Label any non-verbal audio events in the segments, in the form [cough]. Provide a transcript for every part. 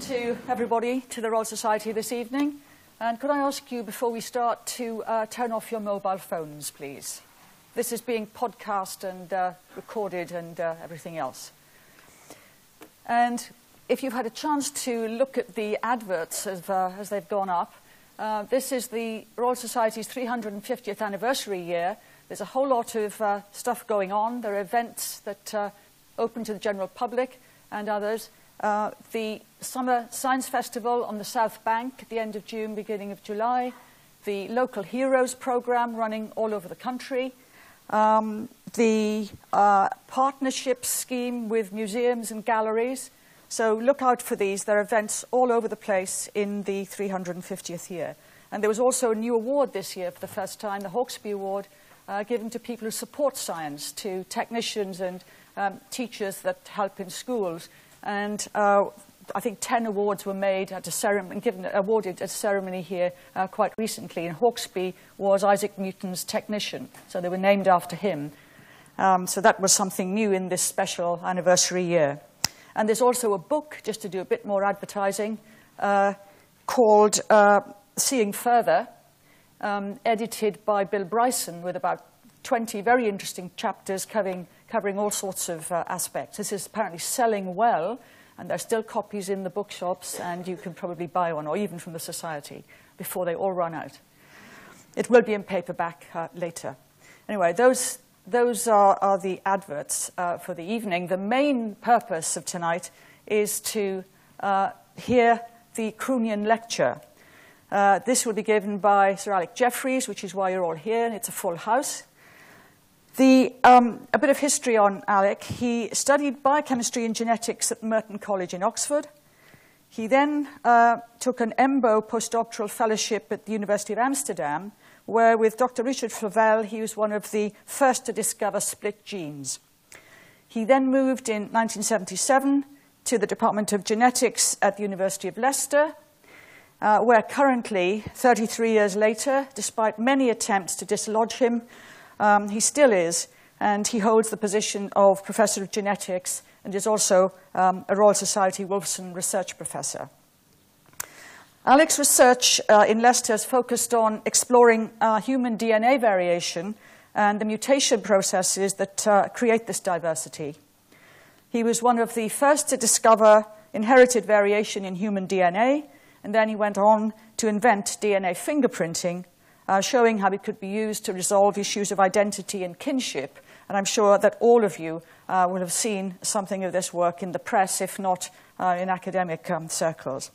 to everybody to the Royal Society this evening. And could I ask you, before we start, to uh, turn off your mobile phones, please? This is being podcast and uh, recorded and uh, everything else. And if you've had a chance to look at the adverts as, uh, as they've gone up, uh, this is the Royal Society's 350th anniversary year. There's a whole lot of uh, stuff going on. There are events that open to the general public and others. Uh, the Summer Science Festival on the South Bank at the end of June, beginning of July, the Local Heroes program running all over the country, um, the uh, partnership scheme with museums and galleries. So look out for these. There are events all over the place in the 350th year. And there was also a new award this year for the first time, the Hauksbee Award, uh, given to people who support science, to technicians and um, teachers that help in schools and uh, I think 10 awards were made at a ceremony, given, awarded at a ceremony here uh, quite recently. And Hauksbee was Isaac Newton's technician, so they were named after him. Um, so that was something new in this special anniversary year. And there's also a book, just to do a bit more advertising, uh, called uh, Seeing Further, um, edited by Bill Bryson, with about 20 very interesting chapters covering covering all sorts of uh, aspects. This is apparently selling well, and there's still copies in the bookshops, and you can probably buy one, or even from the Society, before they all run out. It will be in paperback uh, later. Anyway, those, those are, are the adverts uh, for the evening. The main purpose of tonight is to uh, hear the Croonian lecture. Uh, this will be given by Sir Alec Jeffreys, which is why you're all here, and it's a full house. The, um, a bit of history on Alec. He studied biochemistry and genetics at Merton College in Oxford. He then uh, took an EMBO postdoctoral fellowship at the University of Amsterdam, where with Dr. Richard Flavell, he was one of the first to discover split genes. He then moved in 1977 to the Department of Genetics at the University of Leicester, uh, where currently, 33 years later, despite many attempts to dislodge him, um, he still is, and he holds the position of Professor of Genetics and is also um, a Royal Society Wolfson Research Professor. Alec's research uh, in Leicester has focused on exploring uh, human DNA variation and the mutation processes that uh, create this diversity. He was one of the first to discover inherited variation in human DNA, and then he went on to invent DNA fingerprinting, uh, showing how it could be used to resolve issues of identity and kinship. And I'm sure that all of you uh, will have seen something of this work in the press, if not uh, in academic um, circles.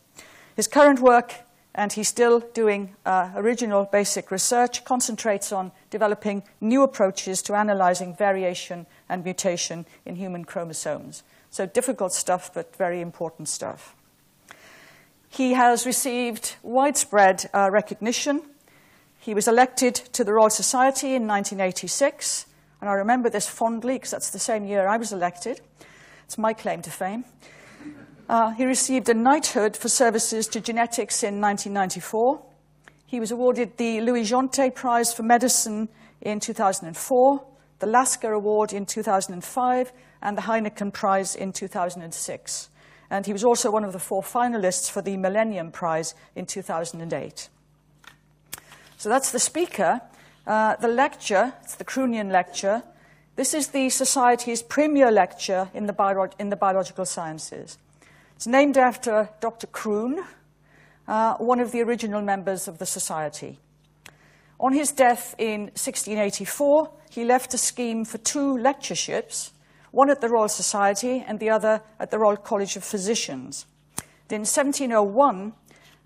His current work, and he's still doing uh, original basic research, concentrates on developing new approaches to analyzing variation and mutation in human chromosomes. So difficult stuff, but very important stuff. He has received widespread uh, recognition he was elected to the Royal Society in 1986, and I remember this fondly because that's the same year I was elected. It's my claim to fame. Uh, he received a knighthood for services to genetics in 1994. He was awarded the Louis Jeantet Prize for Medicine in 2004, the Lasker Award in 2005, and the Heineken Prize in 2006. And he was also one of the four finalists for the Millennium Prize in 2008. So that's the speaker. Uh, the lecture, it's the Croonian lecture. This is the Society's premier lecture in the, bio- in the biological sciences. It's named after Dr. Croone, uh, one of the original members of the Society. On his death in 1684, he left a scheme for two lectureships, one at the Royal Society and the other at the Royal College of Physicians. In 1701,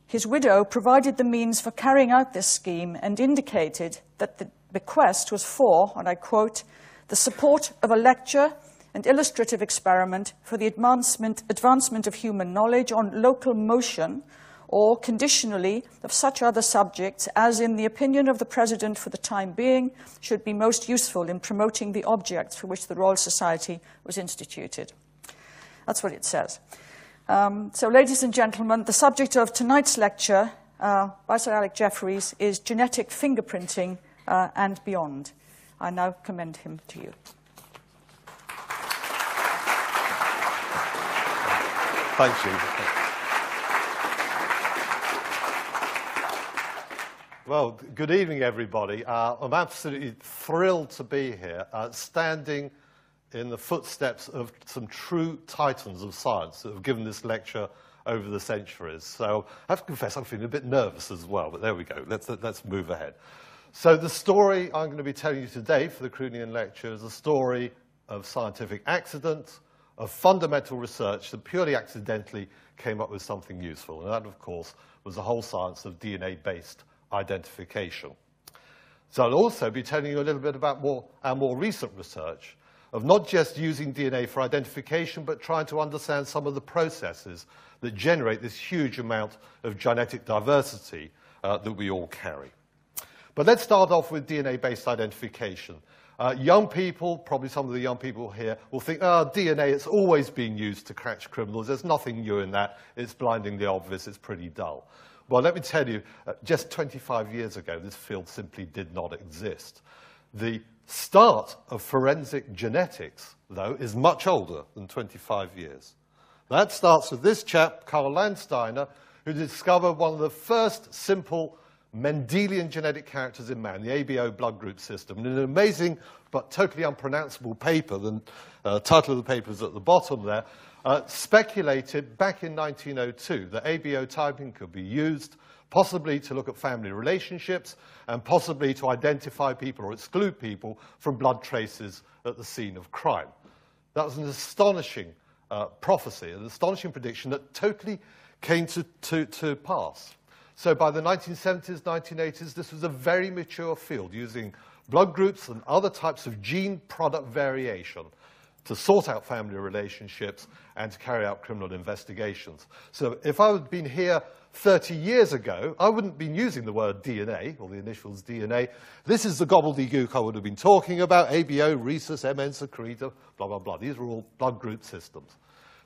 his widow provided the means for carrying out this scheme and indicated that the bequest was for, and I quote, the support of a lecture and illustrative experiment for the advancement, advancement of human knowledge on local motion or conditionally of such other subjects as, in the opinion of the President for the time being, should be most useful in promoting the objects for which the Royal Society was instituted. That's what it says. Um, so, ladies and gentlemen, the subject of tonight's lecture uh, by Sir Alec Jeffreys is genetic fingerprinting uh, and beyond. I now commend him to you. Thank you. Well, good evening, everybody. Uh, I'm absolutely thrilled to be here, uh, standing in the footsteps of some true titans of science that have given this lecture over the centuries. So I have to confess I'm feeling a bit nervous as well, but there we go. Let's, let's move ahead. So the story I'm going to be telling you today for the Croonian lecture is a story of scientific accident, of fundamental research that purely accidentally came up with something useful. And that, of course, was the whole science of DNA-based identification. So I'll also be telling you a little bit about more, our more recent research of not just using DNA for identification, but trying to understand some of the processes that generate this huge amount of genetic diversity uh, that we all carry. But let's start off with DNA-based identification. Uh, young people, probably some of the young people here, will think, oh, DNA, it's always been used to catch criminals. There's nothing new in that. It's blindingly obvious. It's pretty dull. Well, let me tell you, uh, just 25 years ago, this field simply did not exist. The start of forensic genetics, though, is much older than 25 years. That starts with this chap, Karl Landsteiner, who discovered one of the first simple Mendelian genetic characters in man, the ABO blood group system. In an amazing but totally unpronounceable paper, the uh, title of the paper is at the bottom there, uh, speculated back in 1902 that ABO typing could be used possibly to look at family relationships and possibly to identify people or exclude people from blood traces at the scene of crime. That was an astonishing uh, prophecy, an astonishing prediction that totally came to, to, to pass. So by the 1970s, 1980s, this was a very mature field using blood groups and other types of gene product variation to sort out family relationships and to carry out criminal investigations. So if I had been here 30 years ago, I wouldn't have been using the word DNA, or the initials DNA. This is the gobbledygook I would have been talking about, ABO, rhesus, MN secretor, blah, blah, blah. These were all blood group systems.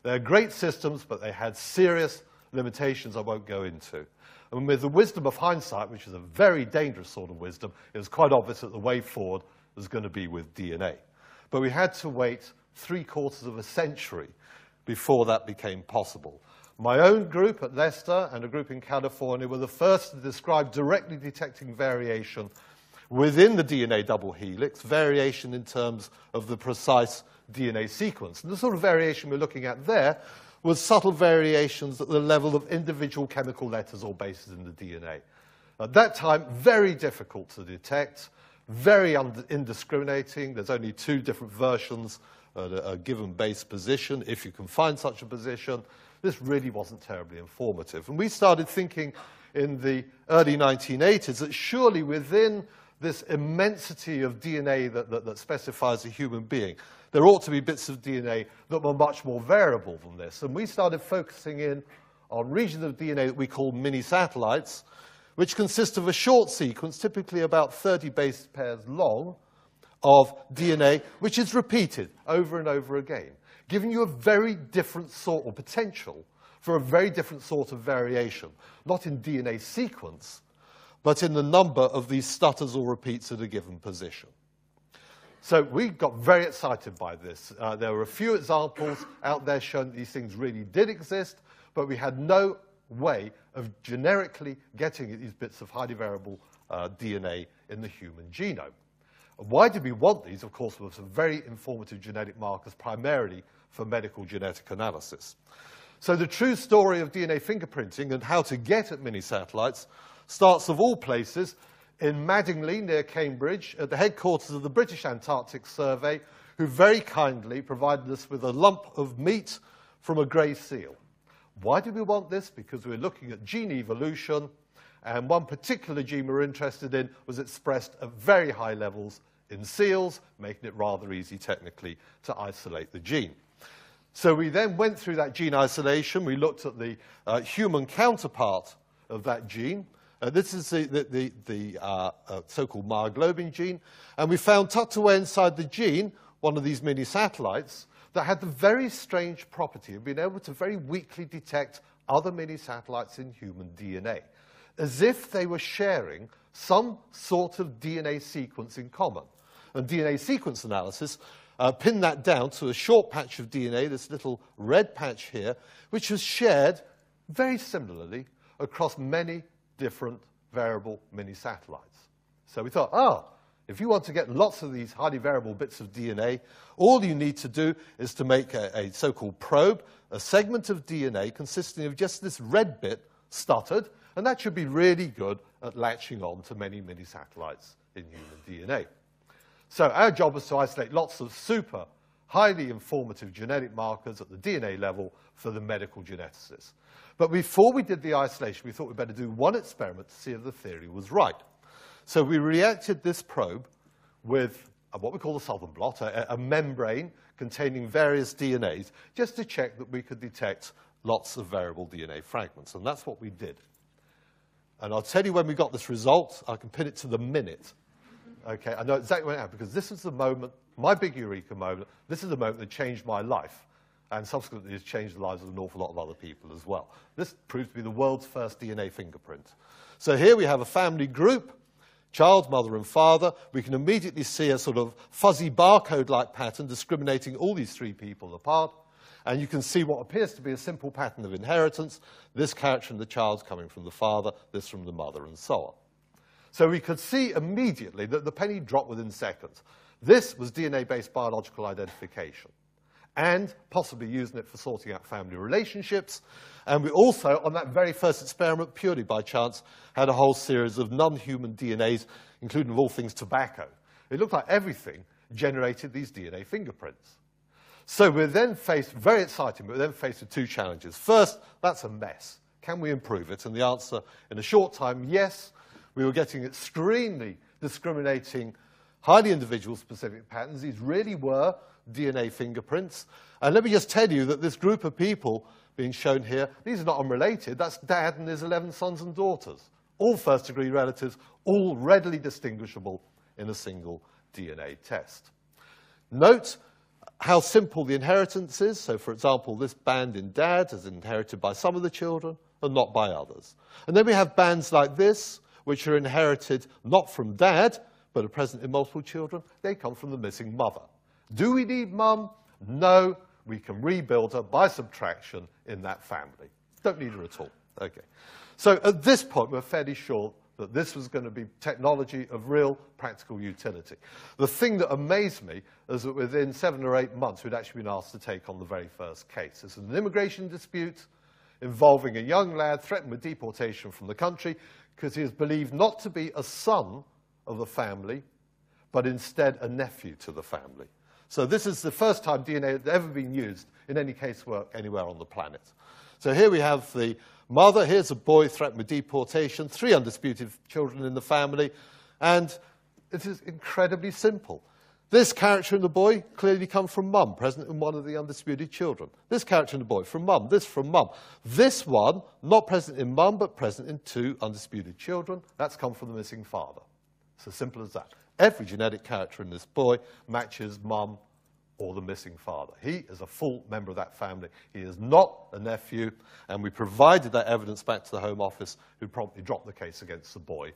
They're great systems, but they had serious limitations I won't go into. And with the wisdom of hindsight, which is a very dangerous sort of wisdom, it was quite obvious that the way forward was going to be with DNA. But we had to wait three quarters of a century before that became possible. My own group at Leicester and a group in California were the first to describe directly detecting variation within the DNA double helix, variation in terms of the precise DNA sequence. And the sort of variation we're looking at there was subtle variations at the level of individual chemical letters or bases in the DNA. At that time, very difficult to detect, very indiscriminating. There's only two different versions at a, a given base position, if you can find such a position. This really wasn't terribly informative. And we started thinking in the early 1980s that surely within this immensity of DNA that, that, that, specifies a human being, there ought to be bits of DNA that were much more variable than this. And we started focusing in on regions of DNA that we call mini satellites, which consist of a short sequence, typically about 30 base pairs long, of DNA, which is repeated over and over again, giving you a very different sort of potential for a very different sort of variation, not in DNA sequence, but in the number of these stutters or repeats at a given position. So we got very excited by this. Uh, there were a few examples out there showing that these things really did exist, but we had no way of generically getting these bits of highly variable uh, DNA in the human genome. Why did we want these? Of course, were some very informative genetic markers, primarily for medical genetic analysis. So the true story of DNA fingerprinting and how to get at mini-satellites starts, of all places, in Madingley, near Cambridge, at the headquarters of the British Antarctic Survey, who very kindly provided us with a lump of meat from a grey seal. Why did we want this? Because we were looking at gene evolution, and one particular gene we were interested in was expressed at very high levels in seals, making it rather easy technically to isolate the gene. So we then went through that gene isolation. We looked at the uh, human counterpart of that gene. Uh, this is the, the, the, the uh, uh so-called myoglobin gene. And we found tucked away inside the gene one of these mini satellites that had the very strange property of being able to very weakly detect other mini satellites in human DNA, as if they were sharing some sort of DNA sequence in common and DNA sequence analysis, uh, pin that down to a short patch of DNA, this little red patch here, which was shared very similarly across many different variable mini satellites. So we thought, oh, if you want to get lots of these highly variable bits of DNA, all you need to do is to make a, a so called probe, a segment of DNA consisting of just this red bit stuttered, and that should be really good at latching on to many mini satellites in human DNA. So our job was to isolate lots of super highly informative genetic markers at the DNA level for the medical geneticist. But before we did the isolation, we thought we'd better do one experiment to see if the theory was right. So we reacted this probe with what we call a Southern blot, a, a, membrane containing various DNAs, just to check that we could detect lots of variable DNA fragments. And that's what we did. And I'll tell you when we got this result. I can pin it to the minute. Okay, I know exactly when it happened, because this is the moment my big eureka moment, this is the moment that changed my life and subsequently has changed the lives of an awful lot of other people as well. This proved to be the world's first DNA fingerprint. So here we have a family group, child, mother, and father. We can immediately see a sort of fuzzy barcode-like pattern discriminating all these three people apart. And you can see what appears to be a simple pattern of inheritance. This character in the child coming from the father, this from the mother, and so on. So we could see immediately that the penny dropped within seconds. This was DNA-based biological identification and possibly using it for sorting out family relationships. And we also, on that very first experiment, purely by chance, had a whole series of non-human DNAs, including of all things tobacco. It looked like everything generated these DNA fingerprints. So we're then faced, very exciting, but we're then faced with two challenges. First, that's a mess. Can we improve it? And the answer, in a short time, yes. We were getting extremely discriminating highly individual specific patterns. These really were DNA fingerprints. And let me just tell you that this group of people being shown here, these are not unrelated. That's dad and his 11 sons and daughters, all first degree relatives, all readily distinguishable in a single DNA test. Note how simple the inheritance is. So, for example, this band in dad is inherited by some of the children and not by others. And then we have bands like this, which are inherited not from dad, but are present in multiple children, they come from the missing mother. Do we need mum? No, we can rebuild her by subtraction in that family. Don't need her at all. Okay. So at this point, we're fairly sure that this was going to be technology of real practical utility. The thing that amazed me is that within seven or eight months, we'd actually been asked to take on the very first case. It's an immigration dispute involving a young lad threatened with deportation from the country because he is believed not to be a son of the family, but instead a nephew to the family. So this is the first time DNA has ever been used in any casework anywhere on the planet. So here we have the mother. Here's a boy threatened with deportation, three undisputed children in the family, and it is incredibly simple. This character in the boy clearly comes from mum, present in one of the undisputed children. This character in the boy from mum, this from mum. This one, not present in mum, but present in two undisputed children. That's come from the missing father. It's as simple as that. Every genetic character in this boy matches mum or the missing father. He is a full member of that family. He is not a nephew, and we provided that evidence back to the Home Office, who promptly dropped the case against the boy,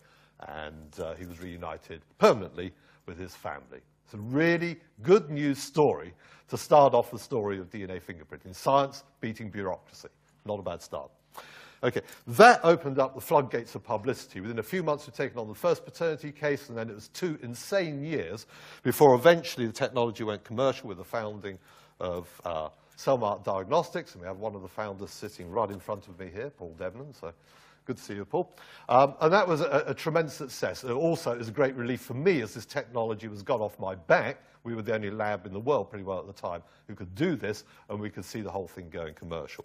and uh, he was reunited permanently with his family. It's a really good news story to start off the story of DNA fingerprinting. Science beating bureaucracy. Not a bad start. Okay, that opened up the floodgates of publicity. Within a few months, we'd taken on the first paternity case, and then it was two insane years before eventually the technology went commercial with the founding of uh, Cellmark Diagnostics, and we have one of the founders sitting right in front of me here, Paul Devlin. So good to see you, Paul. Um, and that was a, a tremendous success. Also, it was a great relief for me as this technology was got off my back. We were the only lab in the world, pretty well at the time, who could do this, and we could see the whole thing going commercial.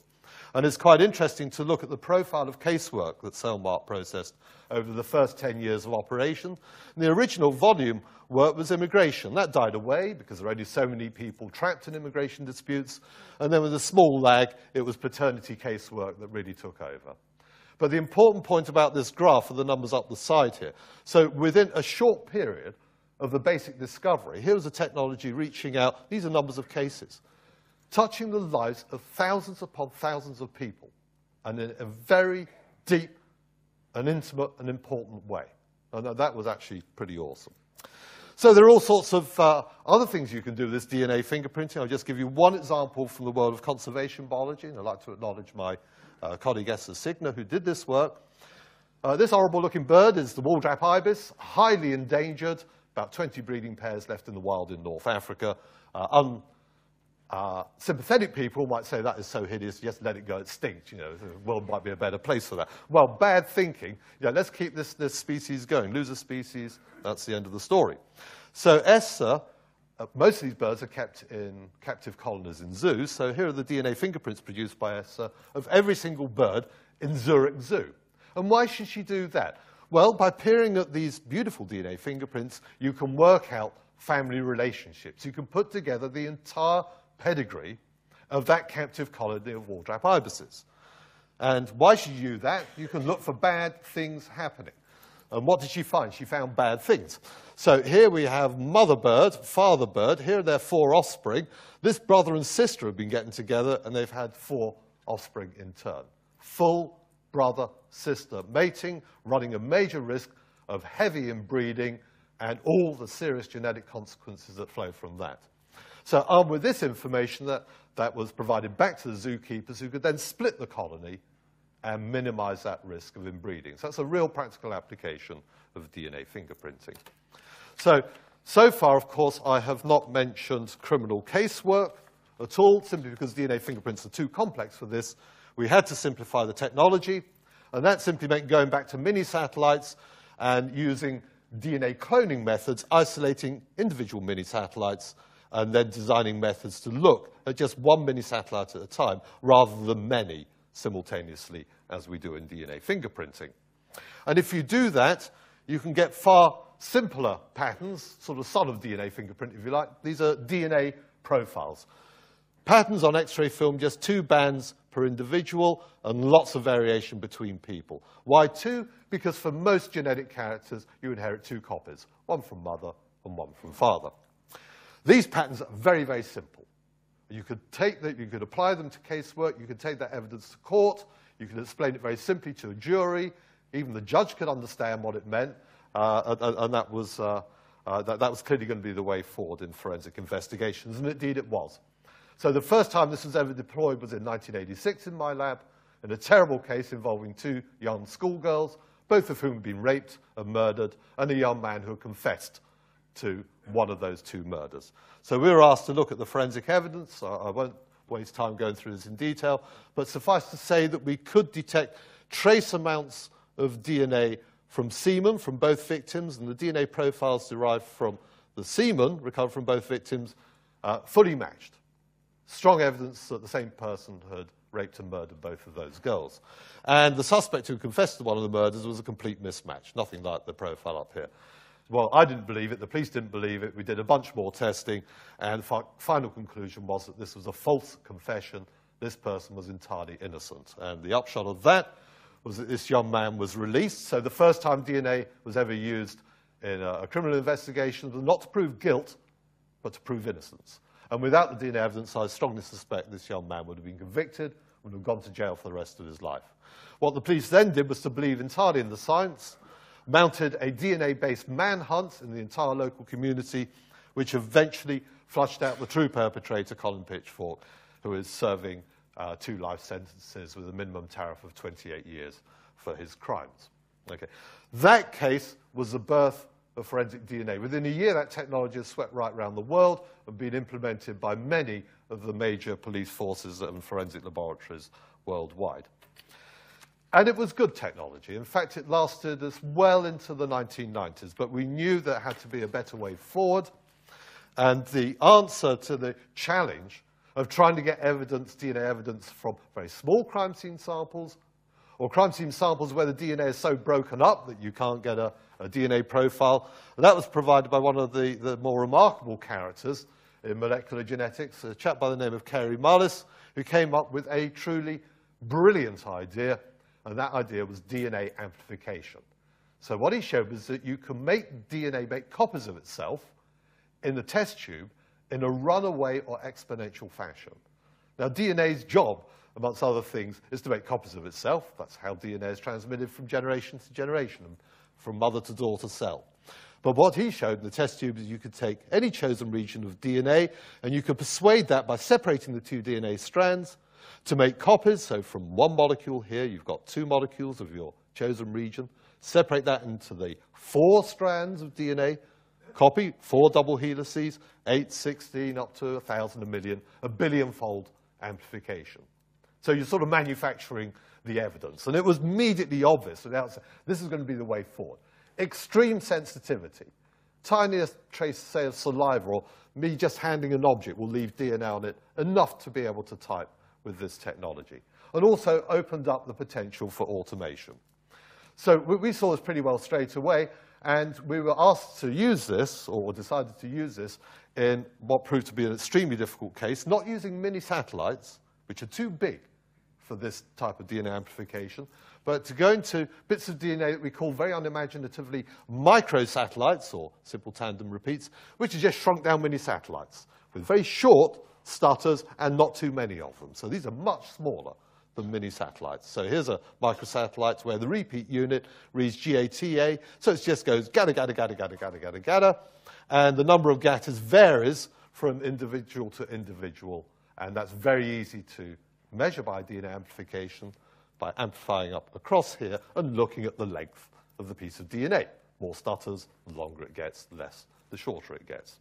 And it's quite interesting to look at the profile of casework that Cellmark processed over the first 10 years of operation. And the original volume work was immigration. That died away because there were only so many people trapped in immigration disputes. And then with a small lag, it was paternity casework that really took over. But the important point about this graph are the numbers up the side here. So within a short period of the basic discovery, here was a technology reaching out. These are numbers of cases touching the lives of thousands upon thousands of people, and in a very deep and intimate and important way. And that was actually pretty awesome. So there are all sorts of uh, other things you can do with this DNA fingerprinting. I'll just give you one example from the world of conservation biology, and I'd like to acknowledge my uh, colleague Esther Signer, who did this work. Uh, this horrible-looking bird is the Waldrapp ibis, highly endangered, about 20 breeding pairs left in the wild in North Africa. Uh, uh, sympathetic people might say that is so hideous, just let it go, extinct. You know, the world might be a better place for that. Well, bad thinking. Know, let's keep this, this species going. Lose a species, that's the end of the story. So Esther, uh, most of these birds are kept in captive colonies in zoos. So here are the DNA fingerprints produced by Esther of every single bird in Zurich Zoo. And why should she do that? Well, by peering at these beautiful DNA fingerprints, you can work out family relationships. You can put together the entire pedigree of that captive colony of Waldrapp ibises. And why should you do that? You can look for bad things happening. And what did she find? She found bad things. So here we have mother bird, father bird. Here are their four offspring. This brother and sister have been getting together, and they've had four offspring in turn. Full brother sister mating, running a major risk of heavy inbreeding and all the serious genetic consequences that flow from that. So armed with this information that, that was provided back to the zookeepers who could then split the colony and minimize that risk of inbreeding. So that's a real practical application of DNA fingerprinting. So, so far, of course, I have not mentioned criminal casework at all, simply because DNA fingerprints are too complex for this. We had to simplify the technology, and that simply meant going back to mini satellites and using DNA cloning methods, isolating individual mini satellites and then designing methods to look at just one mini satellite at a time rather than many simultaneously as we do in DNA fingerprinting. And if you do that, you can get far simpler patterns, sort of of DNA fingerprint, if you like. These are DNA profiles. Patterns on X-ray film, just two bands per individual and lots of variation between people. Why two? Because for most genetic characters, you inherit two copies, one from mother and one from father. These patterns are very, very simple. You could take that, you could apply them to casework, you could take that evidence to court, you could explain it very simply to a jury, even the judge could understand what it meant, uh, and, and, that was, uh, uh, that, that was clearly going to be the way forward in forensic investigations, and indeed it was. So the first time this was ever deployed was in 1986 in my lab, in a terrible case involving two young schoolgirls, both of whom had been raped and murdered, and a young man who had confessed to one of those two murders. So we were asked to look at the forensic evidence. I, won't waste time going through this in detail, but suffice to say that we could detect trace amounts of DNA from semen from both victims, and the DNA profiles derived from the semen recovered from both victims uh, fully matched. Strong evidence that the same person had raped and murdered both of those girls. And the suspect who confessed to one of the murders was a complete mismatch, nothing like the profile up here. Well, I didn't believe it. The police didn't believe it. We did a bunch more testing, and the final conclusion was that this was a false confession. This person was entirely innocent. And the upshot of that was that this young man was released. So the first time DNA was ever used in a, a criminal investigation was not to prove guilt, but to prove innocence. And without the DNA evidence, I strongly suspect this young man would have been convicted, and would have gone to jail for the rest of his life. What the police then did was to believe entirely in the science, mounted a DNA-based manhunt in the entire local community, which eventually flushed out the true perpetrator, Colin Pitchfork, who is serving uh, two life sentences with a minimum tariff of 28 years for his crimes. Okay. That case was the birth of forensic DNA. Within a year, that technology has swept right around the world and been implemented by many of the major police forces and forensic laboratories worldwide. And it was good technology. In fact, it lasted us well into the 1990s, but we knew there had to be a better way forward. And the answer to the challenge of trying to get evidence, DNA evidence from very small crime scene samples, or crime scene samples where the DNA is so broken up that you can't get a, a DNA profile, that was provided by one of the, the more remarkable characters in molecular genetics, a chap by the name of Kary Mullis, who came up with a truly brilliant idea and that idea was DNA amplification. So what he showed was that you can make DNA make copies of itself in the test tube in a runaway or exponential fashion. Now, DNA's job, amongst other things, is to make copies of itself. That's how DNA is transmitted from generation to generation, from mother to daughter cell. But what he showed in the test tube is you could take any chosen region of DNA and you could persuade that by separating the two DNA strands to make copies. So from one molecule here, you've got two molecules of your chosen region. Separate that into the four strands of DNA, copy four double helices, 8, 16, up to 1,000, a million, a billion-fold amplification. So you're sort of manufacturing the evidence. And it was immediately obvious that this is going to be the way forward. Extreme sensitivity. Tiniest trace, say, of saliva or me just handing an object will leave DNA on it enough to be able to type with this technology. And also opened up the potential for automation. So we saw this pretty well straight away, and we were asked to use this, or decided to use this, in what proved to be an extremely difficult case, not using mini satellites, which are too big for this type of DNA amplification, but to go into bits of DNA that we call very unimaginatively microsatellites, or simple tandem repeats, which are just shrunk down mini satellites with very short stutters and not too many of them. So these are much smaller than mini satellites. So here's a microsatellite where the repeat unit reads GATA. So it just goes gata, gata, gata, gata, gata, gata, gata. And the number of gatas varies from individual to individual. And that's very easy to measure by DNA amplification by amplifying up across here and looking at the length of the piece of DNA. More stutters, the longer it gets, the less, the shorter it gets.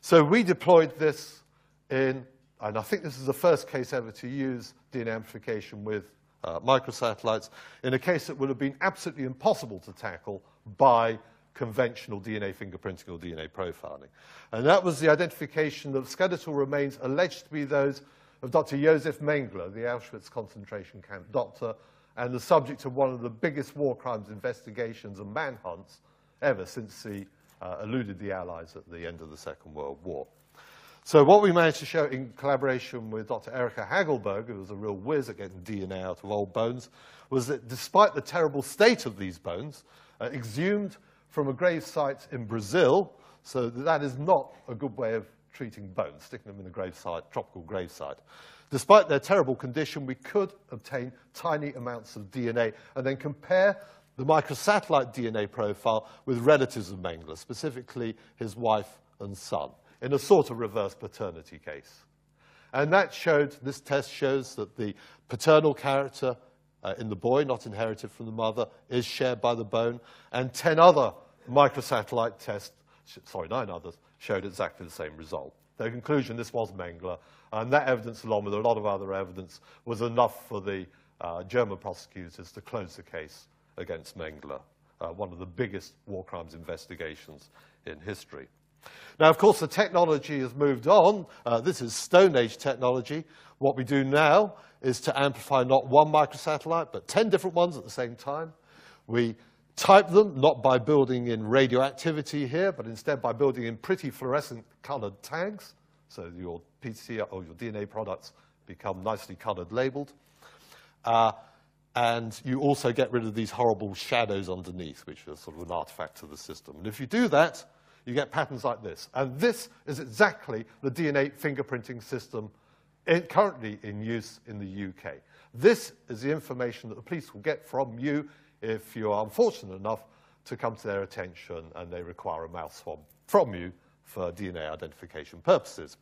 So we deployed this in, and I think this is the first case ever to use DNA amplification with uh, microsatellites, in a case that would have been absolutely impossible to tackle by conventional DNA fingerprinting or DNA profiling. And that was the identification of skeletal remains alleged to be those of Dr. Josef Mengele, the Auschwitz concentration camp doctor, and the subject of one of the biggest war crimes investigations and manhunts ever since he uh, eluded the Allies at the end of the Second World War. So what we managed to show in collaboration with Dr. Erika Hagelberg, who was a real whiz at getting DNA out of old bones, was that despite the terrible state of these bones, uh, exhumed from a grave site in Brazil, so that is not a good way of treating bones, sticking them in a grave site, tropical grave site. Despite their terrible condition, we could obtain tiny amounts of DNA and then compare the microsatellite DNA profile with relatives of Mengele, specifically his wife and son, in a sort of reverse paternity case. And that showed, this test shows that the paternal character uh, in the boy, not inherited from the mother, is shared by the bone, and 10 other microsatellite tests, sorry, nine others, showed exactly the same result. Their conclusion, this was Mengele, and that evidence, along with a lot of other evidence, was enough for the uh, German prosecutors to close the case against Mengele, uh, one of the biggest war crimes investigations in history. Now, of course, the technology has moved on. Uh, this is Stone Age technology. What we do now is to amplify not one microsatellite, but 10 different ones at the same time. We type them, not by building in radioactivity here, but instead by building in pretty fluorescent colored tags. So your PCR or your DNA products become nicely colored labeled. Uh, and you also get rid of these horrible shadows underneath, which are sort of an artifact of the system. And if you do that, you get patterns like this. And this is exactly the DNA fingerprinting system in, currently in use in the UK. This is the information that the police will get from you if you are unfortunate enough to come to their attention and they require a mouth swab from you for DNA identification purposes.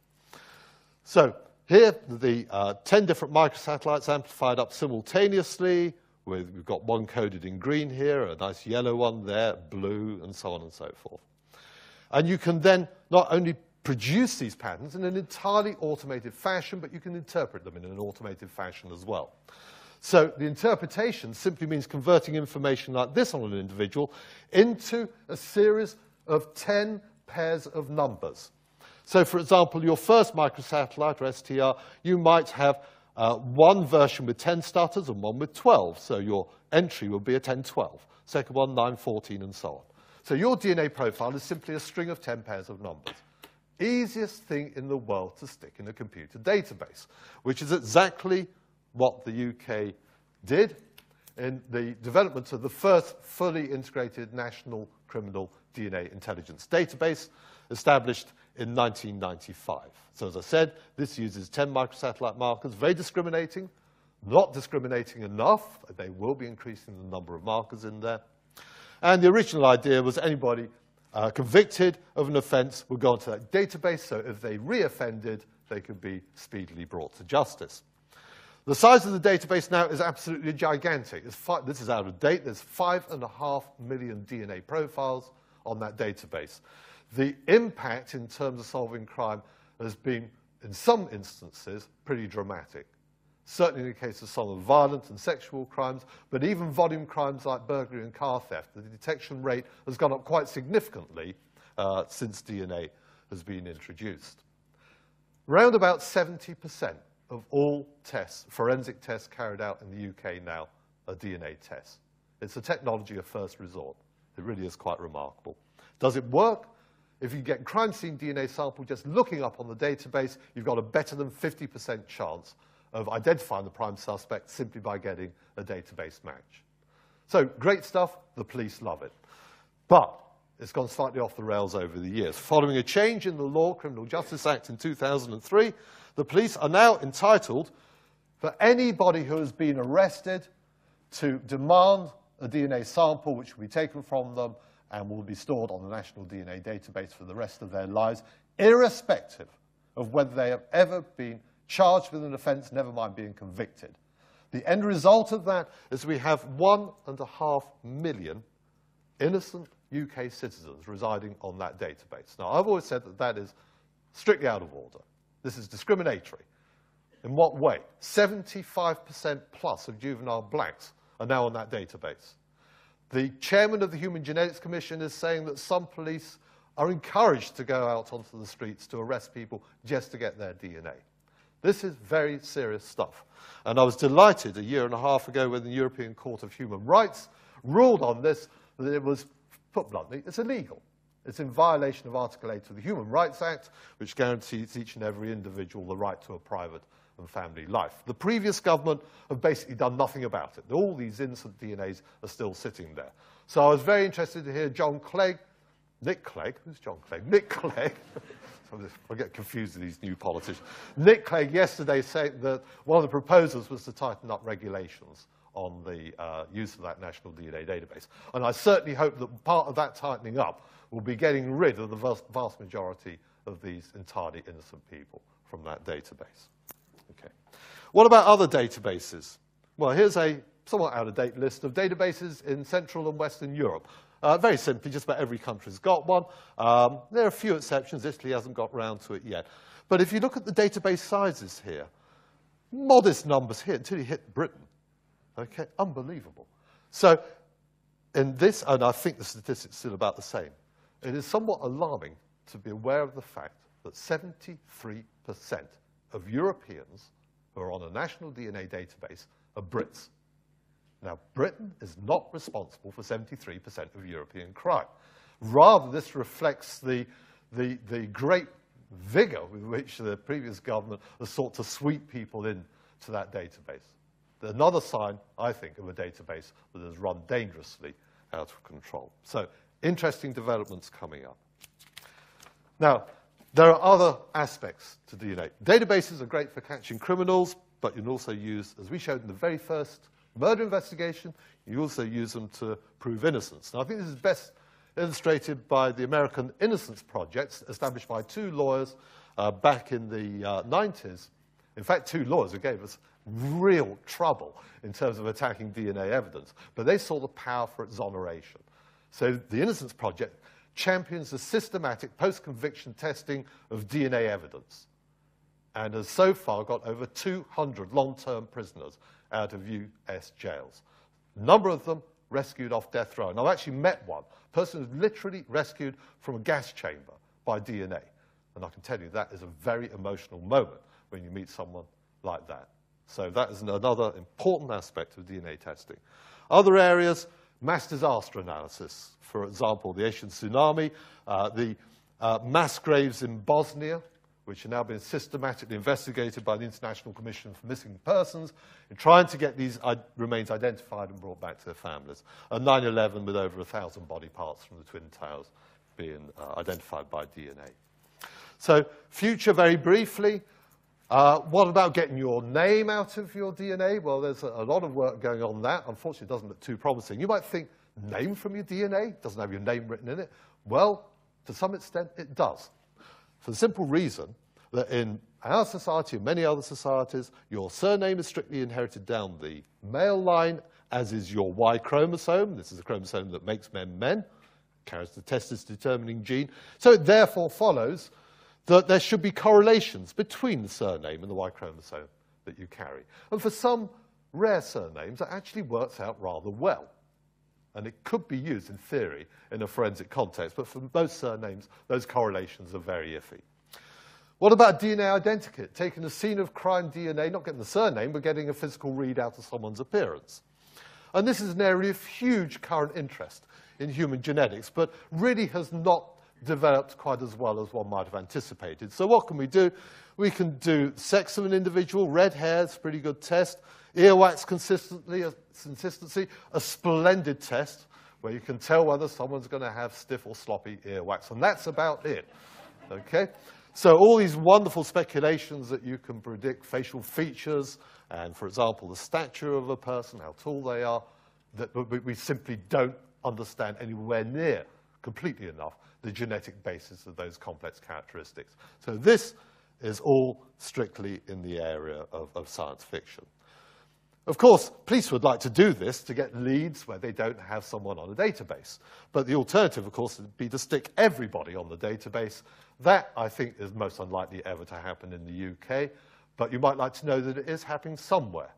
So here, the uh, 10 different microsatellites amplified up simultaneously. With, we've got one coded in green here, a nice yellow one there, blue, and so on and so forth. And you can then not only produce these patterns in an entirely automated fashion, but you can interpret them in an automated fashion as well. So the interpretation simply means converting information like this on an individual into a series of 10 pairs of numbers. So, for example, your first microsatellite, or STR, you might have uh, one version with 10 stutters and one with 12. So your entry would be a 1012. Second one, 914, and so on. So your DNA profile is simply a string of 10 pairs of numbers. Easiest thing in the world to stick in a computer database, which is exactly what the UK did in the development of the first fully integrated national criminal DNA intelligence database established in 1995. So as I said, this uses 10 microsatellite markers, very discriminating, not discriminating enough. They will be increasing the number of markers in there. And the original idea was anybody uh, convicted of an offense would go into that database, so if they reoffended, they could be speedily brought to justice. The size of the database now is absolutely gigantic. This is out of date. There's five and a half million DNA profiles on that database. The impact in terms of solving crime has been, in some instances, pretty dramatic. Certainly in the case of some violent and sexual crimes, but even volume crimes like burglary and car theft, the detection rate has gone up quite significantly uh, since DNA has been introduced. Around about 70% of all tests, forensic tests carried out in the UK now, are DNA tests. It's a technology of first resort. It really is quite remarkable. Does it work? If you get crime scene DNA sample just looking up on the database, you've got a better than 50% chance of identifying the prime suspect simply by getting a database match. So great stuff. The police love it. But it's gone slightly off the rails over the years. Following a change in the law, Criminal Justice Act in 2003, the police are now entitled for anybody who has been arrested to demand a DNA sample which will be taken from them and will be stored on the National DNA Database for the rest of their lives, irrespective of whether they have ever been charged with an offence, never mind being convicted. The end result of that is we have one and a half million innocent UK citizens residing on that database. Now, I've always said that that is strictly out of order. This is discriminatory. In what way? 75% plus of juvenile blacks are now on that database. The chairman of the Human Genetics Commission is saying that some police are encouraged to go out onto the streets to arrest people just to get their DNA. This is very serious stuff. And I was delighted a year and a half ago when the European Court of Human Rights ruled on this that it was, put bluntly, it's illegal. It's in violation of Article 8 of the Human Rights Act, which guarantees each and every individual the right to a private and family life. The previous government have basically done nothing about it. All these innocent DNAs are still sitting there. So I was very interested to hear John Clegg, Nick Clegg, who's John Clegg? Nick Clegg. [laughs] I get confused with these new politicians. Nick Clegg yesterday said that one of the proposals was to tighten up regulations on the uh, use of that national DNA database. And I certainly hope that part of that tightening up will be getting rid of the vast, vast majority of these entirely innocent people from that database. Okay. What about other databases? Well, here's a somewhat out-of-date list of databases in Central and Western Europe. Uh, very simply, just about every country's got one. Um, there are a few exceptions. Italy hasn't got round to it yet. But if you look at the database sizes here, modest numbers here until you hit Britain. Okay, unbelievable. So in this, and I think the statistics are still about the same, it is somewhat alarming to be aware of the fact that 73% of Europeans who are on a national DNA database are Brits. Now, Britain is not responsible for 73% of European crime. Rather, this reflects the, the, the great vigor with which the previous government has sought to sweep people in to that database. Another sign, I think, of a database that has run dangerously out of control. So, interesting developments coming up. Now, there are other aspects to DNA. Databases are great for catching criminals, but you can also use, as we showed in the very first murder investigation, you also use them to prove innocence. Now, I think this is best illustrated by the American Innocence Project, established by two lawyers uh, back in the uh, 90s. In fact, two lawyers who gave us real trouble in terms of attacking DNA evidence, but they saw the power for exoneration. So the Innocence Project champions the systematic post-conviction testing of DNA evidence and has so far got over 200 long-term prisoners out of US jails. A number of them rescued off death row. And I've actually met one, person who's literally rescued from a gas chamber by DNA. And I can tell you that is a very emotional moment when you meet someone like that. So that is another important aspect of DNA testing. Other areas, mass disaster analysis. For example, the Asian tsunami, uh, the uh, mass graves in Bosnia, which are now being systematically investigated by the International Commission for Missing Persons, in trying to get these remains identified and brought back to their families. And 9-11 with over 1,000 body parts from the Twin Towers being uh, identified by DNA. So future, very briefly, uh, what about getting your name out of your DNA? Well, there's a, a, lot of work going on that. Unfortunately, it doesn't look too promising. You might think, name from your DNA? Doesn't have your name written in it. Well, to some extent, it does. For the simple reason that in our society and many other societies, your surname is strictly inherited down the male line, as is your Y chromosome. This is a chromosome that makes men men, carries the testis determining gene. So it therefore follows that there should be correlations between the surname and the Y chromosome that you carry. And for some rare surnames, it actually works out rather well. And it could be used in theory in a forensic context, but for most surnames, those correlations are very iffy. What about DNA identikit? Taking a scene of crime DNA, not getting the surname, but getting a physical readout of someone's appearance. And this is an area of huge current interest in human genetics, but really has not developed quite as well as one might have anticipated. So what can we do? We can do sex of an individual, red hair, it's a pretty good test. Earwax consistency, consistency, a splendid test where you can tell whether someone's going to have stiff or sloppy earwax. And that's about it. Okay? So all these wonderful speculations that you can predict facial features and, for example, the stature of a person, how tall they are, that we simply don't understand anywhere near completely enough the genetic basis of those complex characteristics. So this is all strictly in the area of, of science fiction. Of course, police would like to do this to get leads where they don't have someone on a database. But the alternative, of course, would be to stick everybody on the database. That, I think, is most unlikely ever to happen in the UK. But you might like to know that it is happening somewhere.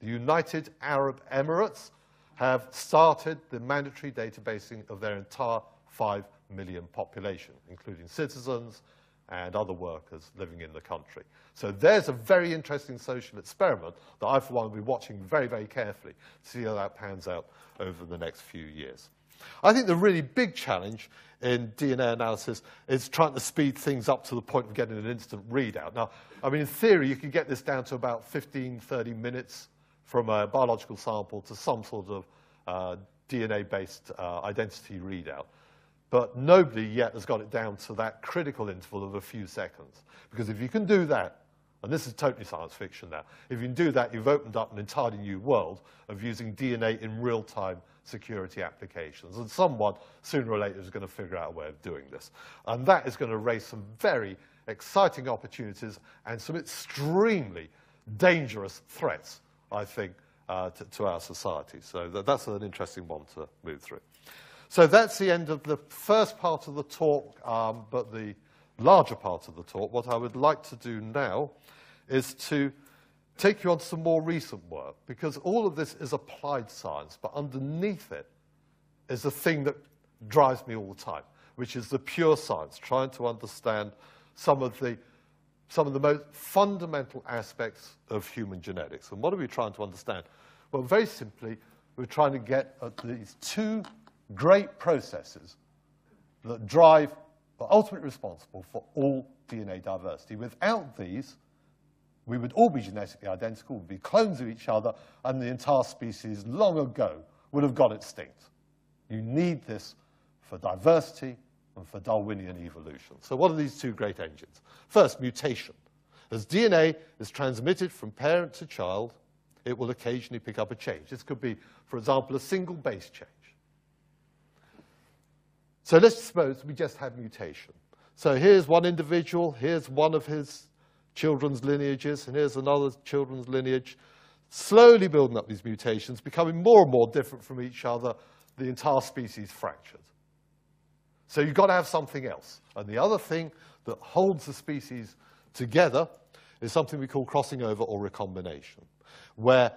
The United Arab Emirates have started the mandatory databasing of their entire 5 million population, including citizens and other workers living in the country. So there's a very interesting social experiment that I, for one, will be watching very, very carefully to see how that pans out over the next few years. I think the really big challenge in DNA analysis is trying to speed things up to the point of getting an instant readout. Now, I mean, in theory, you can get this down to about 15, 30 minutes from a biological sample to some sort of uh, DNA-based uh, identity readout. But nobody yet has got it down to that critical interval of a few seconds. Because if you can do that, and this is totally science fiction now, if you can do that, you've opened up an entirely new world of using DNA in real-time security applications. And someone, sooner or later, is going to figure out a way of doing this. And that is going to raise some very exciting opportunities and some extremely dangerous threats, I think, uh, to, to, our society. So that, that's an interesting one to move through. So that's the end of the first part of the talk, um, but the larger part of the talk. What I would like to do now is to take you on some more recent work, because all of this is applied science, but underneath it is a thing that drives me all the time, which is the pure science, trying to understand some of the some of the most fundamental aspects of human genetics. And what are we trying to understand? Well, very simply, we're trying to get at these two great processes that drive, are ultimately responsible for all DNA diversity. Without these, we would all be genetically identical, we'd be clones of each other, and the entire species long ago would have got extinct. You need this for diversity and for Darwinian evolution. So what are these two great engines? First, mutation. As DNA is transmitted from parent to child, it will occasionally pick up a change. This could be, for example, a single base change. So let's suppose we just have mutation. So here's one individual, here's one of his children's lineages, and here's another children's lineage, slowly building up these mutations, becoming more and more different from each other, the entire species fractured. So you've got to have something else. And the other thing that holds the species together is something we call crossing over or recombination, where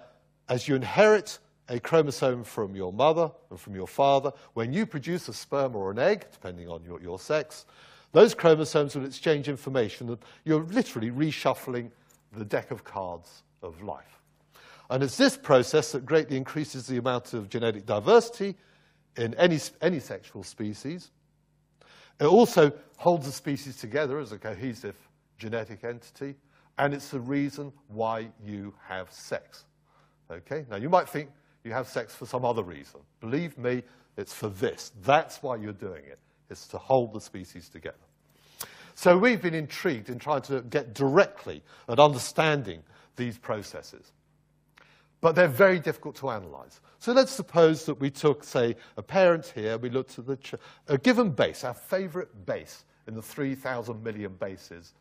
as you inherit a chromosome from your mother and from your father. When you produce a sperm or an egg, depending on your, your sex, those chromosomes will exchange information. You're literally reshuffling the deck of cards of life. And it's this process that greatly increases the amount of genetic diversity in any, any sexual species. It also holds the species together as a cohesive genetic entity, and it's the reason why you have sex. Okay? Now, you might think, you have sex for some other reason. Believe me, it's for this. That's why you're doing it. It's to hold the species together. So we've been intrigued in trying to get directly at understanding these processes. But they're very difficult to analyze. So let's suppose that we took, say, a parent here, we looked at the a given base, our favorite base in the 3,000 million bases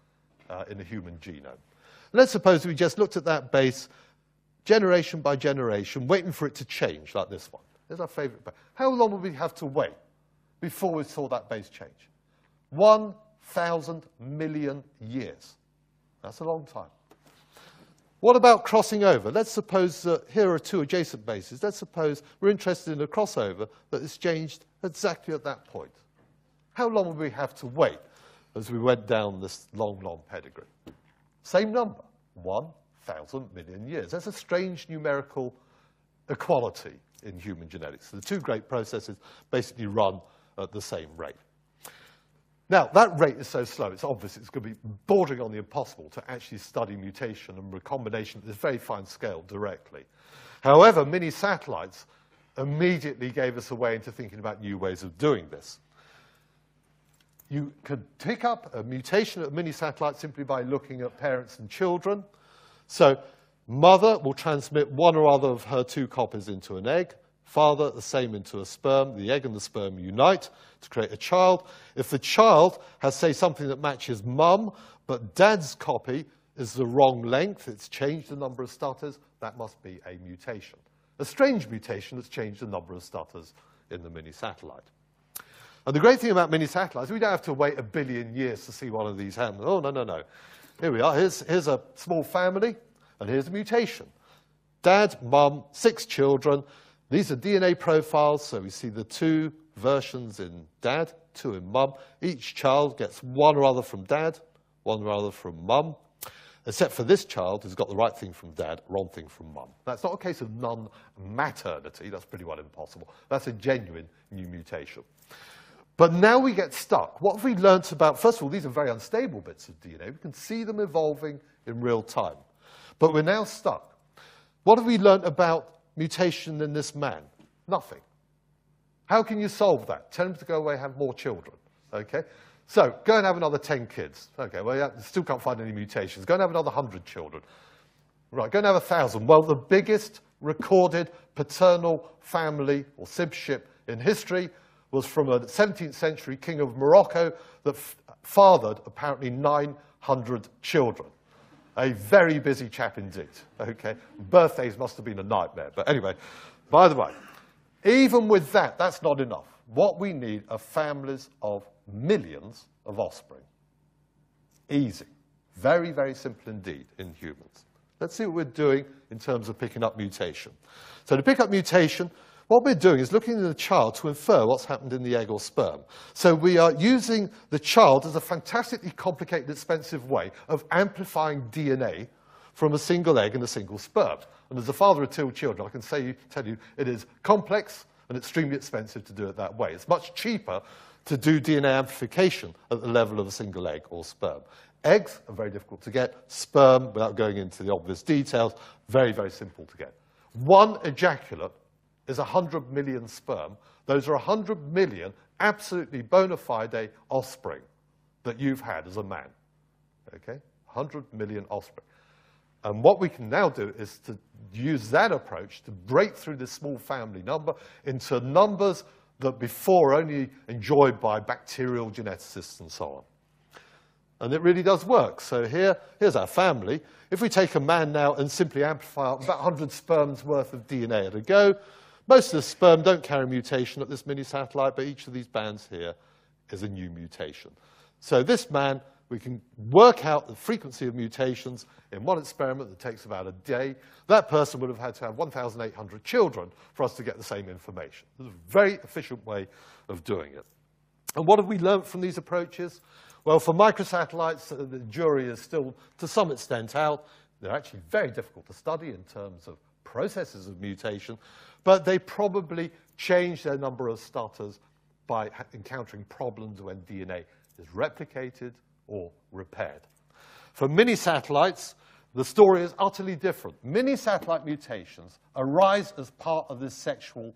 uh, in the human genome. Let's suppose we just looked at that base generation by generation, waiting for it to change like this one. There's our favorite base. How long would we have to wait before we saw that base change? 1,000 million years. That's a long time. What about crossing over? Let's suppose uh, here are two adjacent bases. Let's suppose we're interested in a crossover that is changed exactly at that point. How long would we have to wait as we went down this long, long pedigree? Same number, 1,000 million years. That's a strange numerical equality in human genetics. The two great processes basically run at the same rate. Now, that rate is so slow, it's obvious it's going to be bordering on the impossible to actually study mutation and recombination at this very fine scale directly. However, mini satellites immediately gave us a way into thinking about new ways of doing this. You could pick up a mutation at mini satellite simply by looking at parents and children. So, mother will transmit one or other of her two copies into an egg. Father, the same into a sperm. The egg and the sperm unite to create a child. If the child has, say, something that matches mum, but dad's copy is the wrong length, it's changed the number of stutters, that must be a mutation. A strange mutation that's changed the number of stutters in the mini satellite. And the great thing about mini satellites, we don't have to wait a billion years to see one of these happen. Oh, no, no, no. Here we are. Here's, here's a small family, and here's a mutation. Dad, mum, six children. These are DNA profiles, so we see the two versions in dad, two in mum. Each child gets one or other from dad, one or other from mum, except for this child who's got the right thing from dad, wrong thing from mum. That's not a case of non-maternity. That's pretty well impossible. That's a genuine new mutation. But now we get stuck. What have we learnt about, first of all, these are very unstable bits of DNA. We can see them evolving in real time. But we're now stuck. What have we learnt about mutation in this man? Nothing. How can you solve that? Tell him to go away and have more children. Okay? So, go and have another 10 kids. Okay, well, you still can't find any mutations. Go and have another 100 children. Right, go and have a 1,000. Well, the biggest recorded paternal family or sibship in history was from a 17th century king of Morocco that fathered apparently 900 children. A very busy chap indeed. Okay, birthdays must have been a nightmare. But anyway, by the way, even with that, that's not enough. What we need are families of millions of offspring. Easy. Very, very simple indeed in humans. Let's see what we're doing in terms of picking up mutation. So to pick up mutation, what we're doing is looking at the child to infer what's happened in the egg or sperm. So we are using the child as a fantastically complicated, expensive way of amplifying DNA from a single egg and a single sperm. And as a father of two children, I can say, tell you it is complex and extremely expensive to do it that way. It's much cheaper to do DNA amplification at the level of a single egg or sperm. Eggs are very difficult to get. Sperm, without going into the obvious details, very, very simple to get. One ejaculate is 100 million sperm. Those are 100 million absolutely bona fide offspring that you've had as a man. Okay? 100 million offspring. And what we can now do is to use that approach to break through this small family number into numbers that before only enjoyed by bacterial geneticists and so on. And it really does work. So here, here's our family. If we take a man now and simply amplify about 100 sperms worth of DNA at a go, most of the sperm don't carry a mutation at this mini satellite, but each of these bands here is a new mutation. So this man, we can work out the frequency of mutations in one experiment that takes about a day. That person would have had to have 1,800 children for us to get the same information. It's a very efficient way of doing it. And what have we learned from these approaches? Well, for microsatellites, uh, the jury is still to some extent out. They're actually very difficult to study in terms of processes of mutation, but they probably change their number of stutters by encountering problems when DNA is replicated or repaired. For mini satellites, the story is utterly different. Mini satellite mutations arise as part of this sexual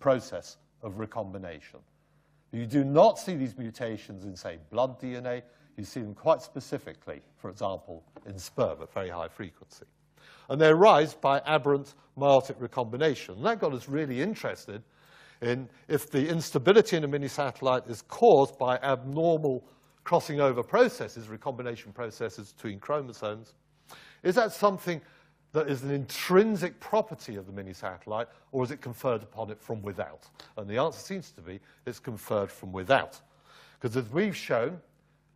process of recombination. You do not see these mutations in, say, blood DNA. You see them quite specifically, for example, in sperm at very high frequency and they arise by aberrant meiotic recombination. And that got us really interested in if the instability in a mini satellite is caused by abnormal crossing over processes, recombination processes between chromosomes, is that something that is an intrinsic property of the mini satellite, or is it conferred upon it from without? And the answer seems to be it's conferred from without. Because as we've shown,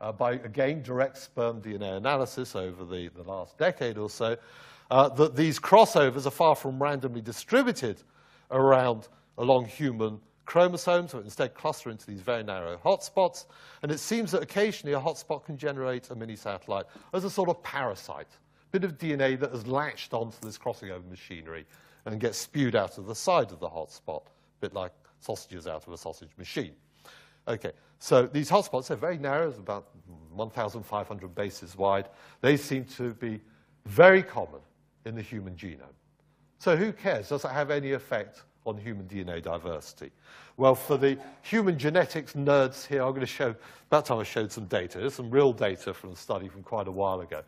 uh, by again direct sperm DNA analysis over the, the last decade or so, uh, that these crossovers are far from randomly distributed around along human chromosomes, but instead cluster into these very narrow hotspots. And it seems that occasionally a hotspot can generate a mini satellite as a sort of parasite bit of DNA that has latched onto this crossing over machinery and gets spewed out of the side of the hotspot, a bit like sausages out of a sausage machine. Okay, so these hotspots are very narrow, about 1,500 bases wide. They seem to be very common in the human genome. So who cares? Does it have any effect on human DNA diversity? Well, for the human genetics nerds here, I'm going to show, about time I showed some data. There's some real data from a study from quite a while ago.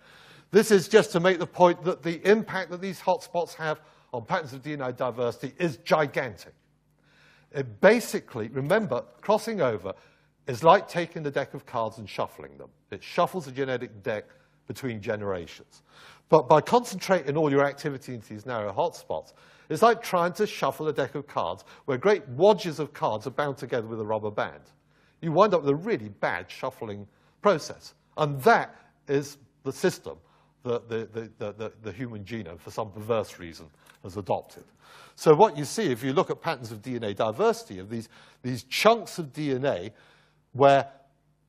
This is just to make the point that the impact that these hotspots have on patterns of DNA diversity is gigantic. It basically, remember, crossing over is like taking the deck of cards and shuffling them. It shuffles the genetic deck between generations. But by concentrating all your activity into these narrow hotspots, it's like trying to shuffle a deck of cards where great wadges of cards are bound together with a rubber band. You wind up with a really bad shuffling process. And that is the system the, the, the, the, human genome, for some perverse reason, has adopted. So what you see, if you look at patterns of DNA diversity, of these, these chunks of DNA where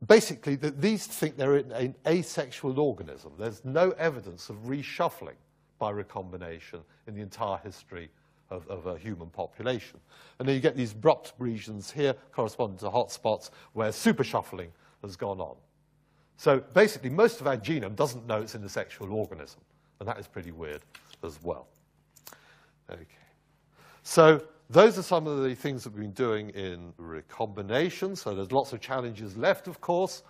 basically the, these think they're in an asexual organism. There's no evidence of reshuffling by recombination in the entire history of, of, a human population. And then you get these abrupt regions here corresponding to hotspots where super shuffling has gone on. So basically, most of our genome doesn't know it's in a sexual organism, and that is pretty weird as well. Okay. So those are some of the things that we've been doing in recombination. So there's lots of challenges left, of course.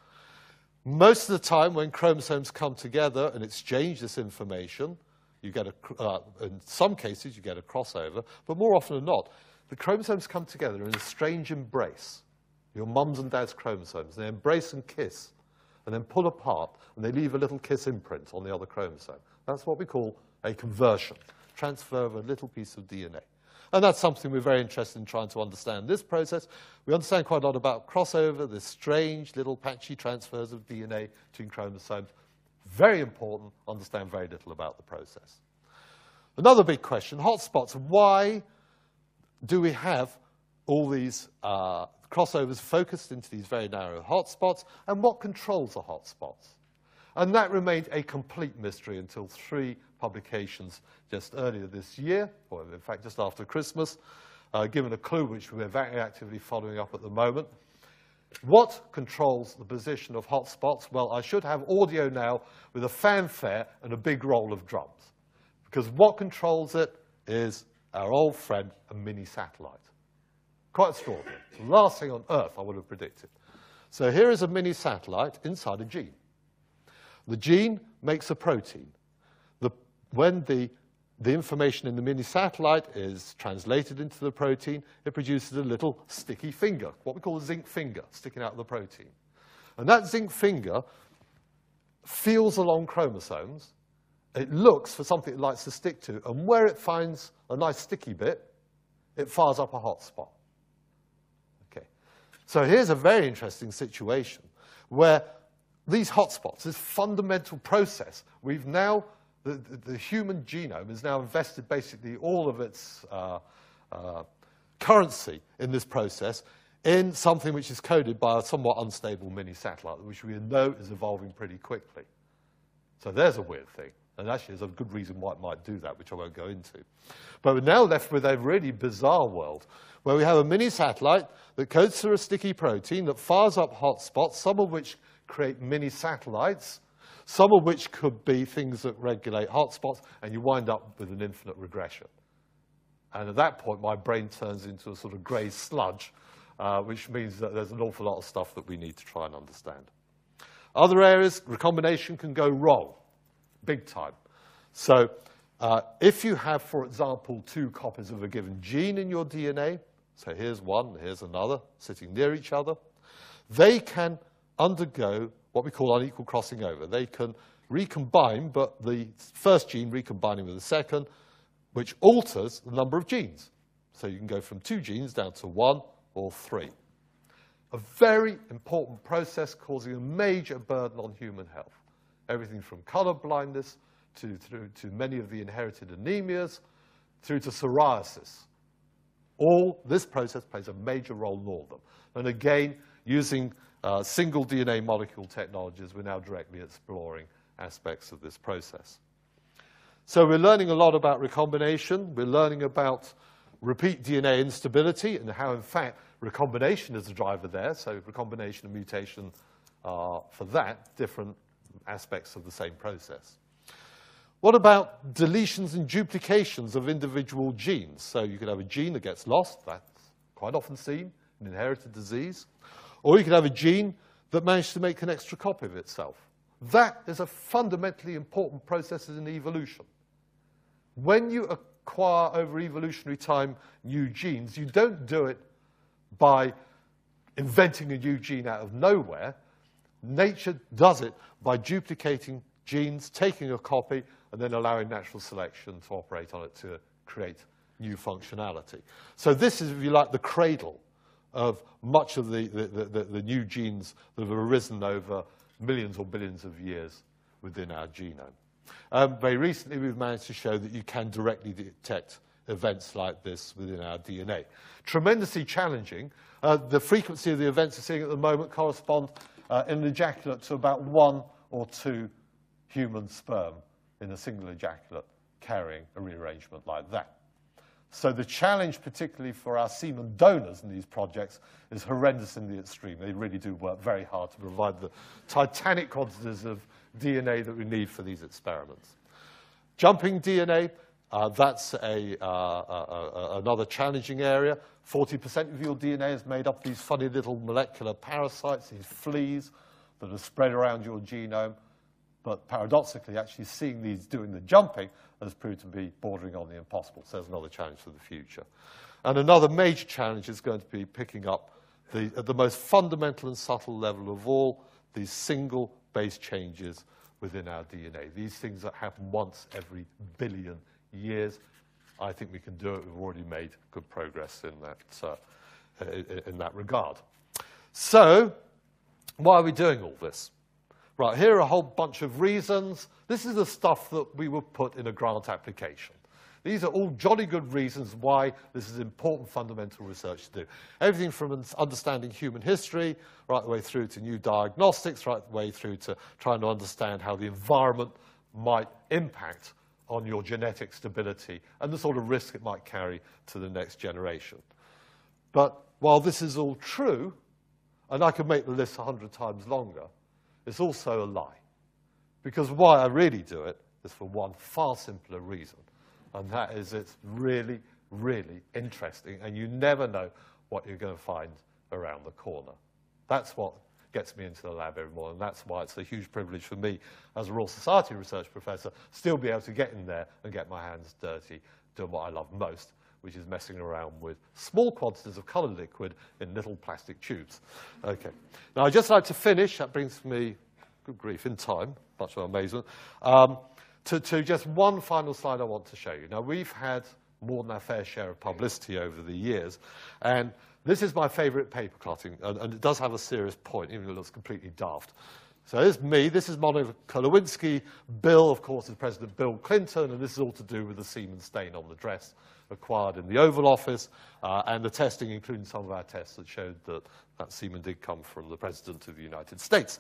Most of the time, when chromosomes come together and exchange this information, you get a, uh, in some cases, you get a crossover, but more often than not, the chromosomes come together in a strange embrace. Your mum's and dad's chromosomes. They embrace and kiss and then pull apart, and they leave a little kiss imprint on the other chromosome. That's what we call a conversion, transfer of a little piece of DNA. And that's something we're very interested in trying to understand. This process, we understand quite a lot about crossover, this strange little patchy transfers of DNA between chromosomes. Very important, understand very little about the process. Another big question, hotspots. Why do we have all these uh, crossovers focused into these very narrow hotspots, and what controls the hotspots? And that remained a complete mystery until three publications just earlier this year, or in fact just after Christmas, uh, given a clue which we're very actively following up at the moment. What controls the position of hotspots? Well, I should have audio now with a fanfare and a big roll of drums. Because what controls it is our old friend, a mini satellite. Quite extraordinary. The last thing on Earth I would have predicted. So here is a mini satellite inside a gene. The gene makes a protein. When the, the information in the mini satellite is translated into the protein, it produces a little sticky finger, what we call a zinc finger, sticking out of the protein. And that zinc finger feels along chromosomes. It looks for something it likes to stick to, and where it finds a nice sticky bit, it fires up a hotspot. So here's a very interesting situation where these hotspots, this fundamental process, we've now, the, the, human genome has now invested basically all of its uh, uh, currency in this process in something which is coded by a somewhat unstable mini satellite, which we know is evolving pretty quickly. So there's a weird thing. And actually, there's a good reason why it might do that, which I won't go into. But we're now left with a really bizarre world where we have a mini satellite that codes through a sticky protein that fires up hotspots, some of which create mini satellites, some of which could be things that regulate hotspots, and you wind up with an infinite regression. And at that point, my brain turns into a sort of grey sludge, uh, which means that there's an awful lot of stuff that we need to try and understand. Other areas, recombination can go wrong, big time. So uh, if you have, for example, two copies of a given gene in your DNA, so here's one, here's another, sitting near each other. They can undergo what we call unequal crossing over. They can recombine, but the first gene recombining with the second, which alters the number of genes. So you can go from two genes down to one or three. A very important process causing a major burden on human health. Everything from color blindness to, through to many of the inherited anemias through to psoriasis. All this process plays a major role in all of them. And again, using uh, single DNA molecule technologies, we're now directly exploring aspects of this process. So we're learning a lot about recombination. We're learning about repeat DNA instability and how, in fact, recombination is the driver there. So recombination and mutation are, for that, different aspects of the same process. What about deletions and duplications of individual genes? So you could have a gene that gets lost. That's quite often seen in inherited disease. Or you could have a gene that managed to make an extra copy of itself. That is a fundamentally important process in evolution. When you acquire over evolutionary time new genes, you don't do it by inventing a new gene out of nowhere. Nature does it by duplicating genes, taking a copy, and then allowing natural selection to operate on it to create new functionality. So this is, if you like, the cradle of much of the, the, the, the, new genes that have arisen over millions or billions of years within our genome. Um, very recently, we've managed to show that you can directly detect events like this within our DNA. Tremendously challenging. Uh, the frequency of the events we're seeing at the moment correspond uh, in an ejaculate to about one or two human sperm in a single ejaculate carrying a rearrangement like that. So the challenge, particularly for our semen donors in these projects, is horrendous in the extreme. They really do work very hard to provide the titanic quantities of DNA that we need for these experiments. Jumping DNA, uh, that's a, uh, uh, another challenging area. 40% of your DNA is made up of these funny little molecular parasites, these fleas that are spread around your genome. But paradoxically, actually seeing these doing the jumping has proved to be bordering on the impossible. So there's another challenge for the future. And another major challenge is going to be picking up the, at the most fundamental and subtle level of all these single base changes within our DNA. These things that happen once every billion years. I think we can do it. We've already made good progress in that, uh, in that regard. So, why are we doing all this? Right, here are a whole bunch of reasons. This is the stuff that we would put in a grant application. These are all jolly good reasons why this is important fundamental research to do. Everything from understanding human history, right the way through to new diagnostics, right the way through to trying to understand how the environment might impact on your genetic stability and the sort of risk it might carry to the next generation. But while this is all true, and I could make the list 100 times longer, it's also a lie. Because why I really do it is for one far simpler reason, and that is it's really, really interesting, and you never know what you're going to find around the corner. That's what gets me into the lab every morning. That's why it's a huge privilege for me as a Royal Society research professor still be able to get in there and get my hands dirty doing what I love most, which is messing around with small quantities of colored liquid in little plastic tubes. Okay. Now, I'd just like to finish, that brings me, good grief, in time, much of amazement, um, to, to just one final slide I want to show you. Now, we've had more than our fair share of publicity over the years, and this is my favorite paper cutting, and, and, it does have a serious point, even though it looks completely daft. So this is me. This is Monica Lewinsky. Bill, of course, is President Bill Clinton, and this is all to do with the semen stain on the dress acquired in the Oval Office, uh, and the testing, including some of our tests that showed that that semen did come from the President of the United States.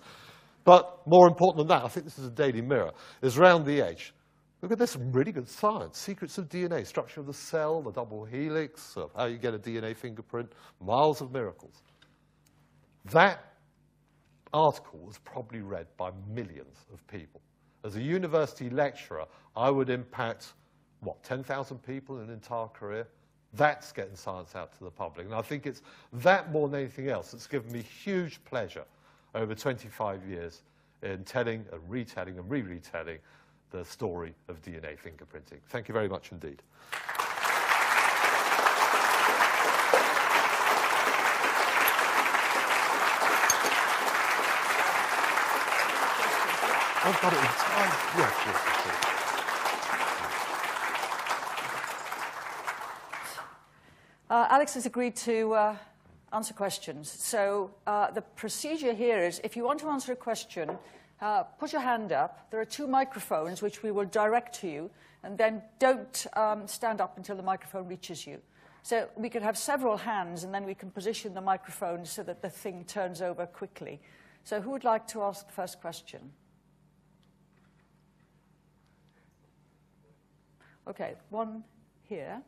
But more important than that, I think this is a Daily Mirror, is round the edge. Look at this, really good science. Secrets of DNA, structure of the cell, the double helix, how you get a DNA fingerprint, miles of miracles. That article was probably read by millions of people. As a university lecturer, I would impact, what, 10,000 people in an entire career? That's getting science out to the public. And I think it's that more than anything else that's given me huge pleasure over 25 years in telling and retelling and re-retelling the story of DNA fingerprinting. Thank you very much indeed. Got it. Uh, Alec has agreed to uh, answer questions. So uh, the procedure here is if you want to answer a question, uh, put your hand up. There are two microphones which we will direct to you, and then don't um, stand up until the microphone reaches you. So we could have several hands, and then we can position the microphone so that the thing turns over quickly. So who would like to ask the first question? Okay, one here.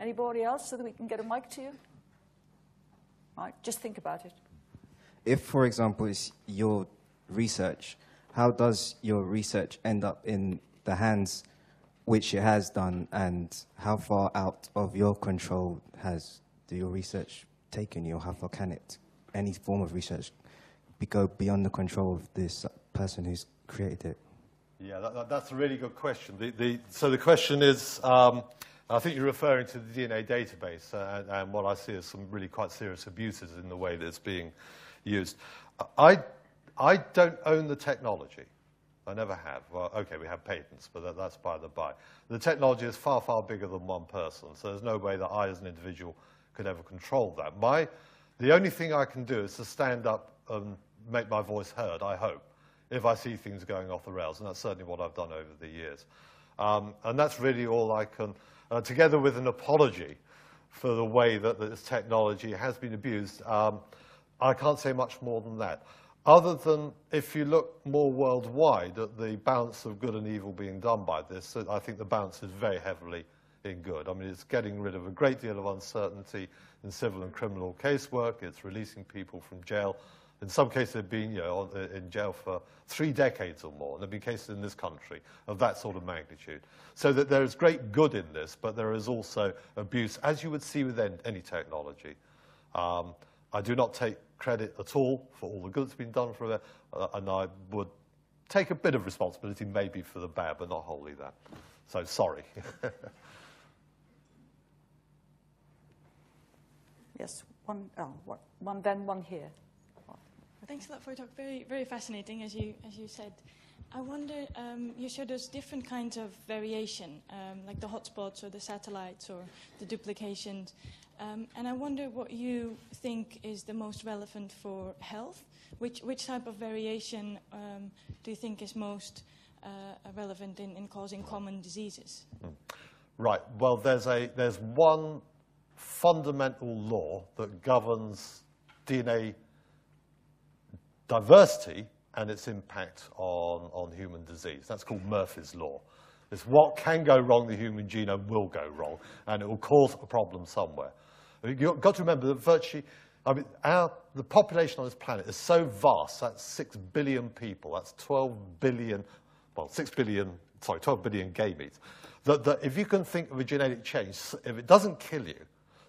Anybody else so that we can get a mic to you? Right, just think about it. If, for example, it's your research, how does your research end up in the hands which it has done, and how far out of your control has your research taken you, how far can it, any form of research, go beyond the control of this person who's created it? Yeah, that, that, that's a really good question. The, the, so the question is, um, I think you're referring to the DNA database uh, and, and, what I see as some really quite serious abuses in the way that it's being used. I, I don't own the technology. I never have. Well, okay, we have patents, but that, that's by the by. The technology is far, far bigger than one person, so there's no way that I, as an individual, could ever control that. My, the only thing I can do is to stand up and make my voice heard, I hope, if I see things going off the rails, and that's certainly what I've done over the years. Um, and that's really all I can uh, together with an apology for the way that this technology has been abused. Um, I can't say much more than that. Other than if you look more worldwide at the balance of good and evil being done by this, I think the balance is very heavily in good. I mean, it's getting rid of a great deal of uncertainty in civil and criminal casework. It's releasing people from jail in some cases, they've been you know, in jail for three decades or more. There have been cases in this country of that sort of magnitude. So that there is great good in this, but there is also abuse, as you would see with any technology. Um, I do not take credit at all for all the good that's been done for it, uh, and I would take a bit of responsibility maybe for the bad, but not wholly that. So sorry. [laughs] yes, one, oh, one then, one here. Thanks a lot for your talk. Very, very fascinating, as you, as you said. I wonder, um, you showed us different kinds of variation, um, like the hotspots or the satellites or the duplications. Um, and I wonder what you think is the most relevant for health. Which, which type of variation um, do you think is most uh, relevant in, in causing common diseases? Hmm. Right. Well, there's, a, there's one fundamental law that governs DNA diversity and its impact on, on human disease. That's called Murphy's Law. It's what can go wrong, the human genome will go wrong, and it will cause a problem somewhere. You've got to remember that virtually, I mean, our, the population on this planet is so vast, that's 6 billion people, that's 12 billion, well, 6 billion, sorry, 12 billion gametes, that, that if you can think of a genetic change, if it doesn't kill you,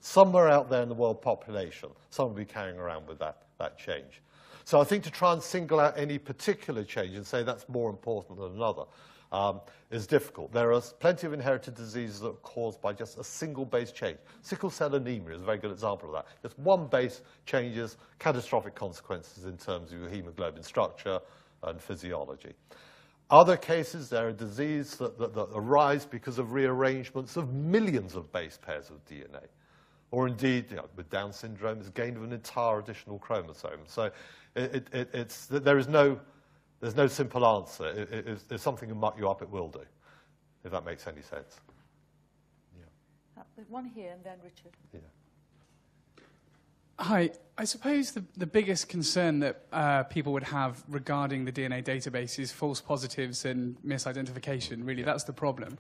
somewhere out there in the world population, someone will be carrying around with that, that change. So I think to try and single out any particular change and say that's more important than another um, is difficult. There are plenty of inherited diseases that are caused by just a single base change. Sickle cell anemia is a very good example of that. Just one base changes catastrophic consequences in terms of your hemoglobin structure and physiology. Other cases, there are diseases that, that, that arise because of rearrangements of millions of base pairs of DNA or indeed, you know, with Down syndrome, it's gain of an entire additional chromosome. So it, it, it's, there is no, there's no simple answer. It, if something can muck you up, it will do, if that makes any sense. Yeah. Uh, one here and then Richard. Yeah. Hi. I suppose the, the biggest concern that uh, people would have regarding the DNA database is false positives and misidentification. Really, that's the problem.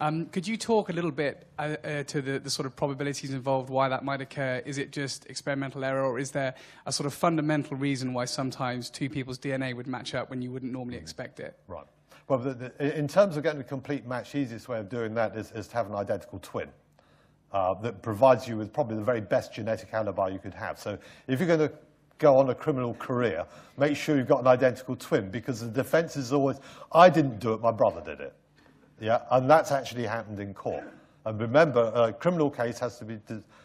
Um, could you talk a little bit uh, uh, to the, the, sort of probabilities involved, why that might occur? Is it just experimental error, or is there a sort of fundamental reason why sometimes two people's DNA would match up when you wouldn't normally expect it? Right. Well, the, the, in terms of getting a complete match, the easiest way of doing that is, is to have an identical twin. Uh, that provides you with probably the very best genetic alibi you could have. So if you're going to go on a criminal career, make sure you've got an identical twin because the defense is always, I didn't do it, my brother did it. Yeah, and that's actually happened in court. And remember, a criminal case has to be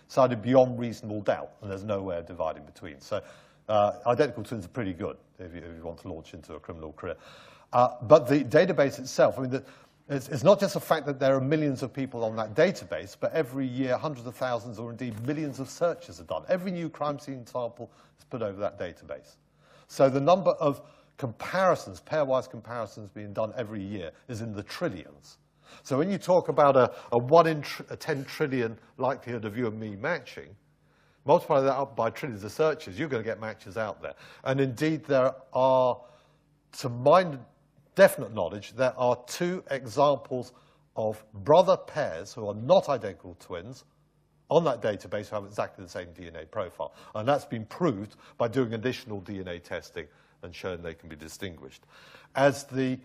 decided beyond reasonable doubt, and there's nowhere dividing between. So uh, identical twins are pretty good if you, if you, want to launch into a criminal career. Uh, but the database itself, I mean, the, it's, it's, not just the fact that there are millions of people on that database, but every year hundreds of thousands or indeed millions of searches are done. Every new crime scene sample is put over that database. So the number of comparisons, pairwise comparisons being done every year is in the trillions. So when you talk about a, a 1 in tr a 10 trillion likelihood of you and me matching, multiply that up by trillions of searches, you're going to get matches out there. And indeed, there are, to my definite knowledge, there are two examples of brother pairs who are not identical twins on that database who have exactly the same DNA profile. And that's been proved by doing additional DNA testing and showing they can be distinguished. As the,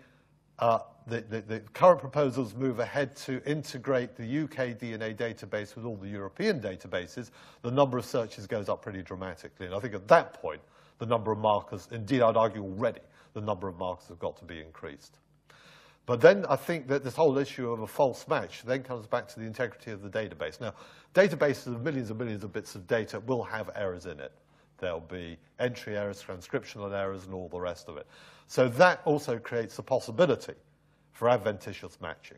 uh, the, the, the, current proposals move ahead to integrate the UK DNA database with all the European databases, the number of searches goes up pretty dramatically. And I think at that point, the number of markers, indeed I'd argue already, the number of markers have got to be increased. But then I think that this whole issue of a false match then comes back to the integrity of the database. Now, databases of millions and millions of bits of data will have errors in it. There'll be entry errors, transcriptional errors, and all the rest of it. So that also creates a possibility for adventitious matching.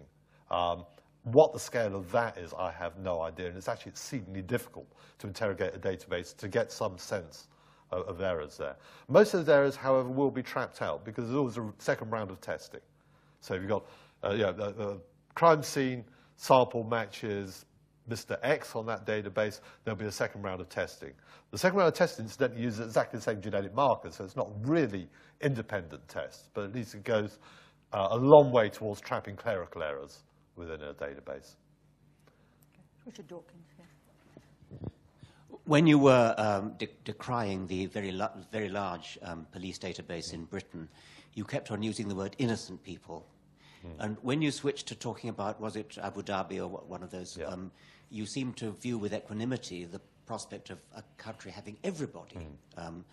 Um, what the scale of that is, I have no idea, and it's actually exceedingly difficult to interrogate a database to get some sense of, of errors there. Most of those errors, however, will be trapped out because there's always a second round of testing. So if you've got uh, yeah, the, the crime scene sample matches Mr. X on that database, there'll be a second round of testing. The second round of testing, incidentally, uses exactly the same genetic marker, so it's not really independent tests, but at least it goes uh, a long way towards trapping clerical errors within a database. Richard Dawkins here. When you were um, de decrying the very, very large um, police database in Britain, you kept on using the word innocent people. Mm. And when you switch to talking about, was it Abu Dhabi or one of those, yeah. um, you seem to view with equanimity the prospect of a country having everybody. Mm.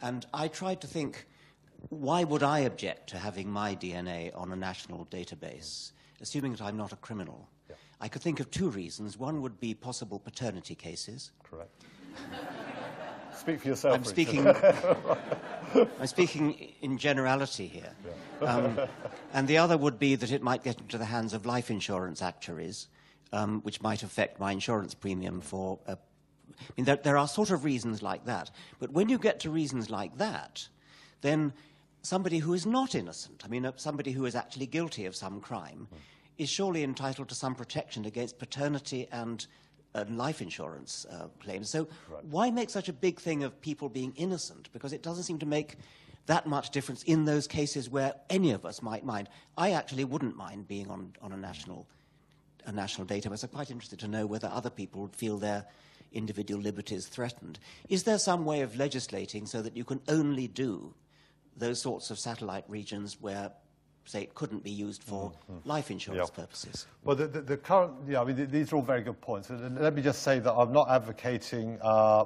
and I tried to think, why would I object to having my DNA on a national database, assuming that I'm not a criminal? Yeah. I could think of two reasons. One would be possible paternity cases. Correct. [laughs] Speak for yourself. I'm speaking. [laughs] I'm speaking in generality here. Yeah. Um, [laughs] and the other would be that it might get into the hands of life insurance actuaries, um, which might affect my insurance premium for. A, I mean, there, there are sort of reasons like that. But when you get to reasons like that, then somebody who is not innocent, I mean, uh, somebody who is actually guilty of some crime, mm. is surely entitled to some protection against paternity and uh, life insurance uh, claims. So right. why make such a big thing of people being innocent? Because it doesn't seem to make that much difference in those cases where any of us might mind. I actually wouldn't mind being on, on a national a national database. I'm quite interested to know whether other people would feel their individual liberties threatened. Is there some way of legislating so that you can only do those sorts of satellite regions where say it couldn't be used for mm-hmm. life insurance yep. purposes. Well, the, the, the, current, yeah, I mean, these are all very good points. Let me just say that I'm not advocating uh,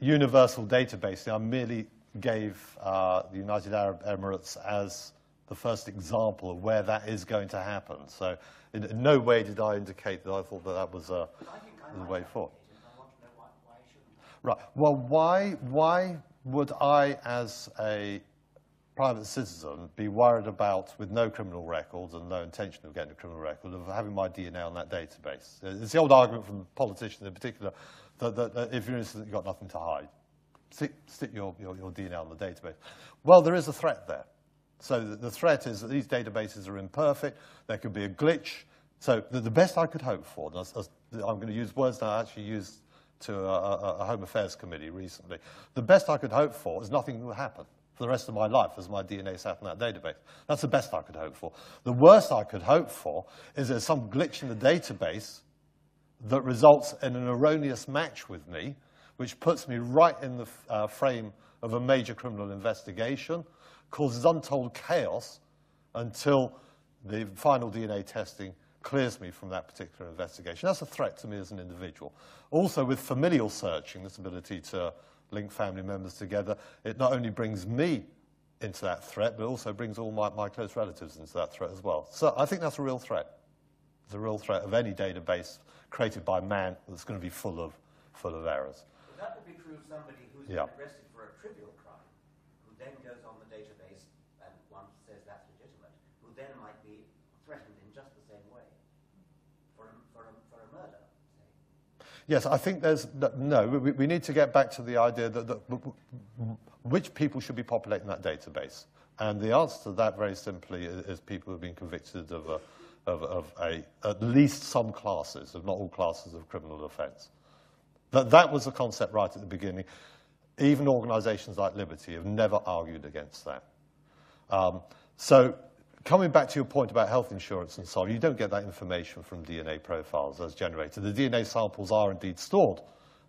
universal database. I merely gave uh, the United Arab Emirates as the first example of where that is going to happen. So in, in no way did I indicate that I thought that that was uh, the way forward. Right. Well, why, why would I, as a private citizen be worried about, with no criminal records and no intention of getting a criminal record, of having my DNA on that database. It's the old argument from politicians in particular that, that, if you're innocent, you've got nothing to hide. Stick, stick your, your, your, DNA on the database. Well, there is a threat there. So the, the threat is that these databases are imperfect. There could be a glitch. So the, the best I could hope for, and I'm going to use words that I actually used to a, a, a Home Affairs Committee recently, the best I could hope for is nothing will happen for the rest of my life as my DNA sat in that database. That's the best I could hope for. The worst I could hope for is there's some glitch in the database that results in an erroneous match with me, which puts me right in the uh, frame of a major criminal investigation, causes untold chaos until the final DNA testing clears me from that particular investigation. That's a threat to me as an individual. Also, with familial searching, this ability to link family members together. It not only brings me into that threat, but also brings all my, my close relatives into that threat as well. So I think that's a real threat. It's a real threat of any database created by man that's going to be full of, full of errors. But that would be true of somebody who's yeah. been arrested for a trivial crime, who then goes on the database and once then might be threatened in just the same way for a, for a, for a murder. Yes, I think there's no. We, we need to get back to the idea that, that which people should be populating that database, and the answer to that very simply is, people who've been convicted of, a, of, of a, at least some classes, if not all classes of criminal offence. That that was the concept right at the beginning. Even organisations like Liberty have never argued against that. Um, so coming back to your point about health insurance and so on, you don't get that information from DNA profiles as generated. The DNA samples are indeed stored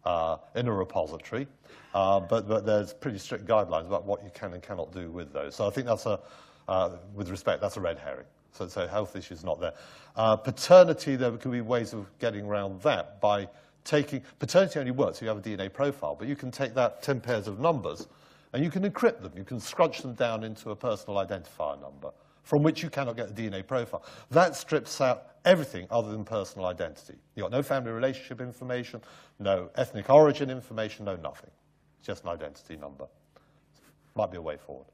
uh, in a repository, uh, but, but there's pretty strict guidelines about what you can and cannot do with those. So I think that's a, uh, with respect, that's a red herring. So, so health issues not there. Uh, paternity, there can be ways of getting around that by taking, paternity only works if you have a DNA profile, but you can take that 10 pairs of numbers and you can encrypt them. You can scrunch them down into a personal identifier number from which you cannot get a DNA profile. That strips out everything other than personal identity. You've got no family relationship information, no ethnic origin information, no nothing. It's just an identity number. Might be a way forward.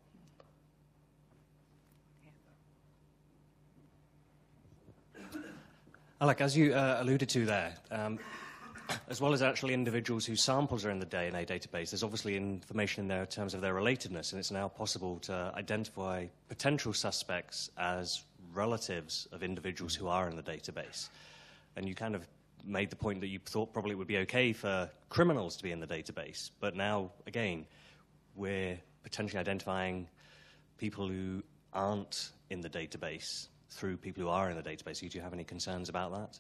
Alec, as you uh, alluded to there, um, as well as actually individuals whose samples are in the DNA database, there's obviously information in there in terms of their relatedness, and it's now possible to identify potential suspects as relatives of individuals who are in the database. And you kind of made the point that you thought probably it would be okay for criminals to be in the database, but now, again, we're potentially identifying people who aren't in the database through people who are in the database. Do you have any concerns about that?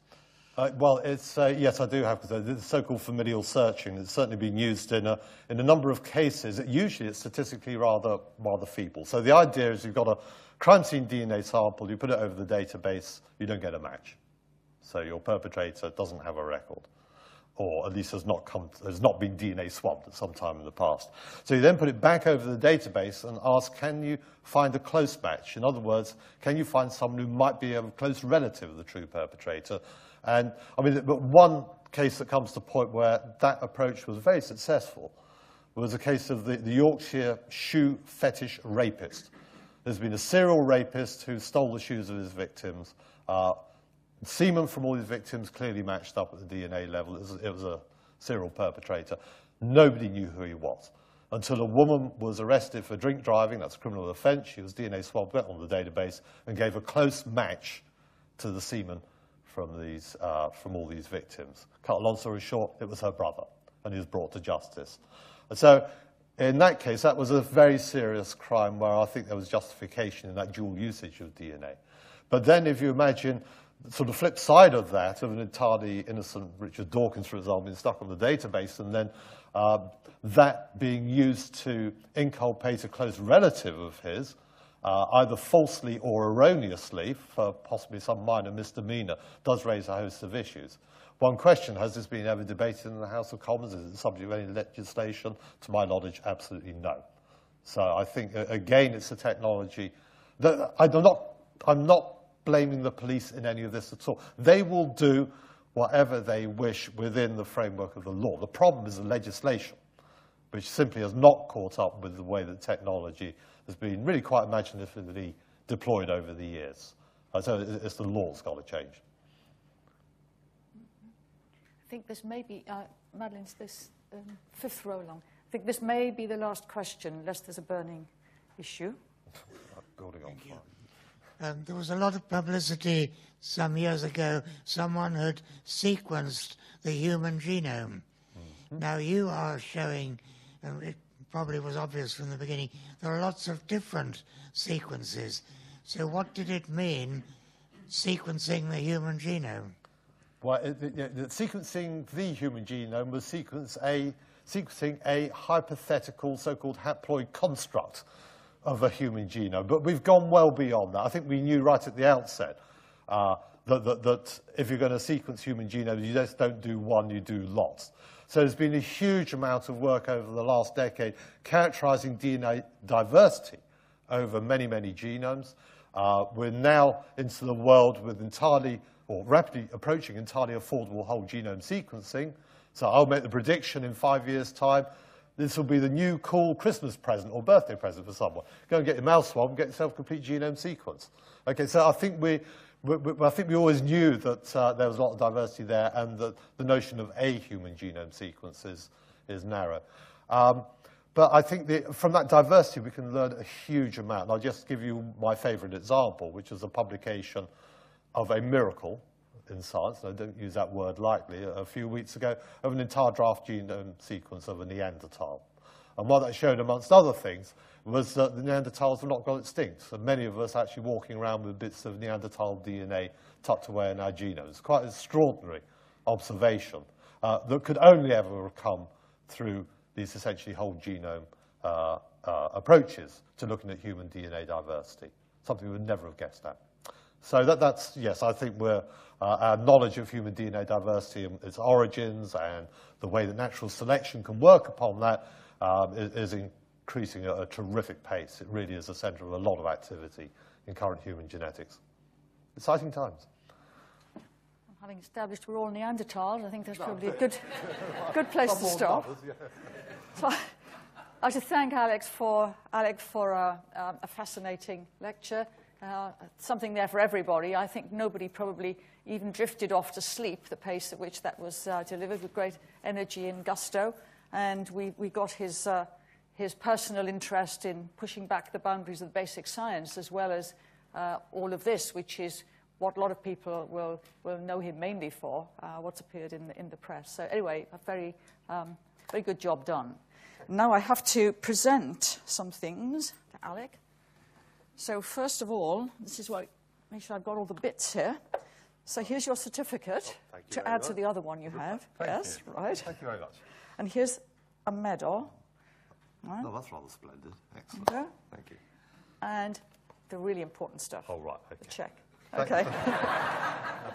Uh, well, it's, uh, yes, I do have concerns. The so-called familial searching has certainly been used in a, in a number of cases. Usually it's statistically rather, rather feeble. So the idea is you've got a crime scene DNA sample, you put it over the database, you don't get a match. So your perpetrator doesn't have a record, or at least has not, come, has not been DNA swabbed at some time in the past. So you then put it back over the database and ask, can you find a close match? In other words, can you find someone who might be a close relative of the true perpetrator? And I mean, but one case that comes to point where that approach was very successful was a case of the, the Yorkshire shoe fetish rapist. There's been a serial rapist who stole the shoes of his victims. Uh, semen from all his victims clearly matched up at the DNA level. It was, it was a serial perpetrator. Nobody knew who he was until a woman was arrested for drink driving. That's a criminal offence. She was DNA swabbed, on the database, and gave a close match to the semen from, these, uh, from all these victims. Cut a long story short, it was her brother, and he was brought to justice. And so in that case, that was a very serious crime where I think there was justification in that dual usage of DNA. But then if you imagine sort of flip side of that, of an entirely innocent Richard Dawkins, for example, being stuck on the database, and then uh, that being used to inculpate a close relative of his, uh, either falsely or erroneously, for possibly some minor misdemeanor, does raise a host of issues. One question, has this been ever debated in the House of Commons? Is it subject of any legislation? To my knowledge, absolutely no. So I think, again, it's a technology that I'm not, I'm not blaming the police in any of this at all. They will do whatever they wish within the framework of the law. The problem is the legislation, which simply has not caught up with the way that technology has been really quite imaginatively deployed over the years. Uh, so it's the law that's got to change. I think this may be, uh, Madeline's this um, fifth row along. I think this may be the last question, unless there's a burning issue. [laughs] Building on fire. Um, there was a lot of publicity some years ago. Someone had sequenced the human genome. Mm-hmm. Now you are showing, um, it probably was obvious from the beginning, there are lots of different sequences. So, what did it mean, sequencing the human genome? Well, it, sequencing the human genome was sequence a, sequencing a hypothetical so-called haploid construct of a human genome. But we've gone well beyond that. I think we knew right at the outset uh, that, that, that, if you're going to sequence human genomes, you just don't do one, you do lots. So there's been a huge amount of work over the last decade characterizing DNA diversity over many, many genomes. Uh, we're now into the world with entirely, or rapidly approaching entirely affordable whole genome sequencing. So I'll make the prediction in five years' time, this will be the new cool Christmas present or birthday present for someone. Go and get your mouse swab get yourself a complete genome sequence. Okay, so I think we, we, we I think we always knew that uh, there was a lot of diversity there and that the notion of a human genome sequence is, is narrow. Um, but I think the, from that diversity, we can learn a huge amount. And I'll just give you my favorite example, which is a publication of a miracle in science, and I don't use that word lightly, a few weeks ago, of an entire draft genome sequence of a Neanderthal. And what that showed, amongst other things, was that the Neanderthals were not gone extinct. And many of us actually walking around with bits of Neanderthal DNA tucked away in our genomes. Quite an extraordinary observation uh, that could only ever have come through these essentially whole genome uh, uh, approaches to looking at human DNA diversity, something we would never have guessed at. So that, that's, yes, I think we're, uh, our knowledge of human DNA diversity and its origins and the way that natural selection can work upon that um, is, is increasing at a terrific pace. It really is the center of a lot of activity in current human genetics. Exciting times. Having established we're all Neanderthals, I think that's probably a good, [laughs] good place to stop. So I should thank Alec for, Alec for a, a fascinating lecture. Uh, something there for everybody. I think nobody probably even drifted off to sleep, the pace at which that was uh, delivered with great energy and gusto. And we, we got his, uh, his personal interest in pushing back the boundaries of the basic science, as well as uh, all of this, which is what a lot of people will, will know him mainly for, uh, what's appeared in the, in the press. So anyway, a very, um, very good job done. Now I have to present some things to Alec. So first of all, this is what, make sure I've got all the bits here. So here's your certificate Oh, you to add to the other one you have. Thank yes, you. right. Thank you very much. And here's a medal. No, that's rather splendid. Excellent. Okay. Thank you. And the really important stuff. All right. The Okay. check. Thank Okay. [laughs]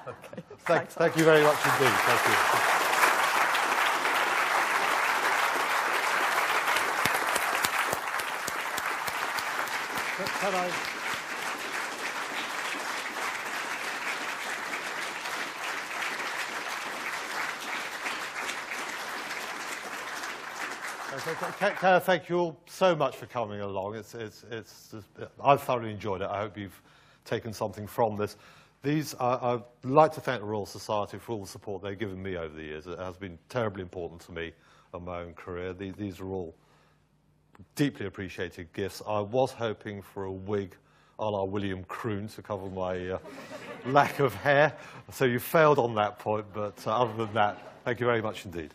Thank, Thanks. thank you very much indeed. Thank you. Can I? Thank you all so much for coming along? It's, it's, it's I've thoroughly enjoyed it. I hope you've taken something from this. These, I, I'd like to thank the Royal Society for all the support they've given me over the years. It has been terribly important to me and my own career. These, these are all deeply appreciated gifts. I was hoping for a wig a la William Croone to cover my uh, [laughs] lack of hair, so you failed on that point, but uh, other than that, thank you very much indeed.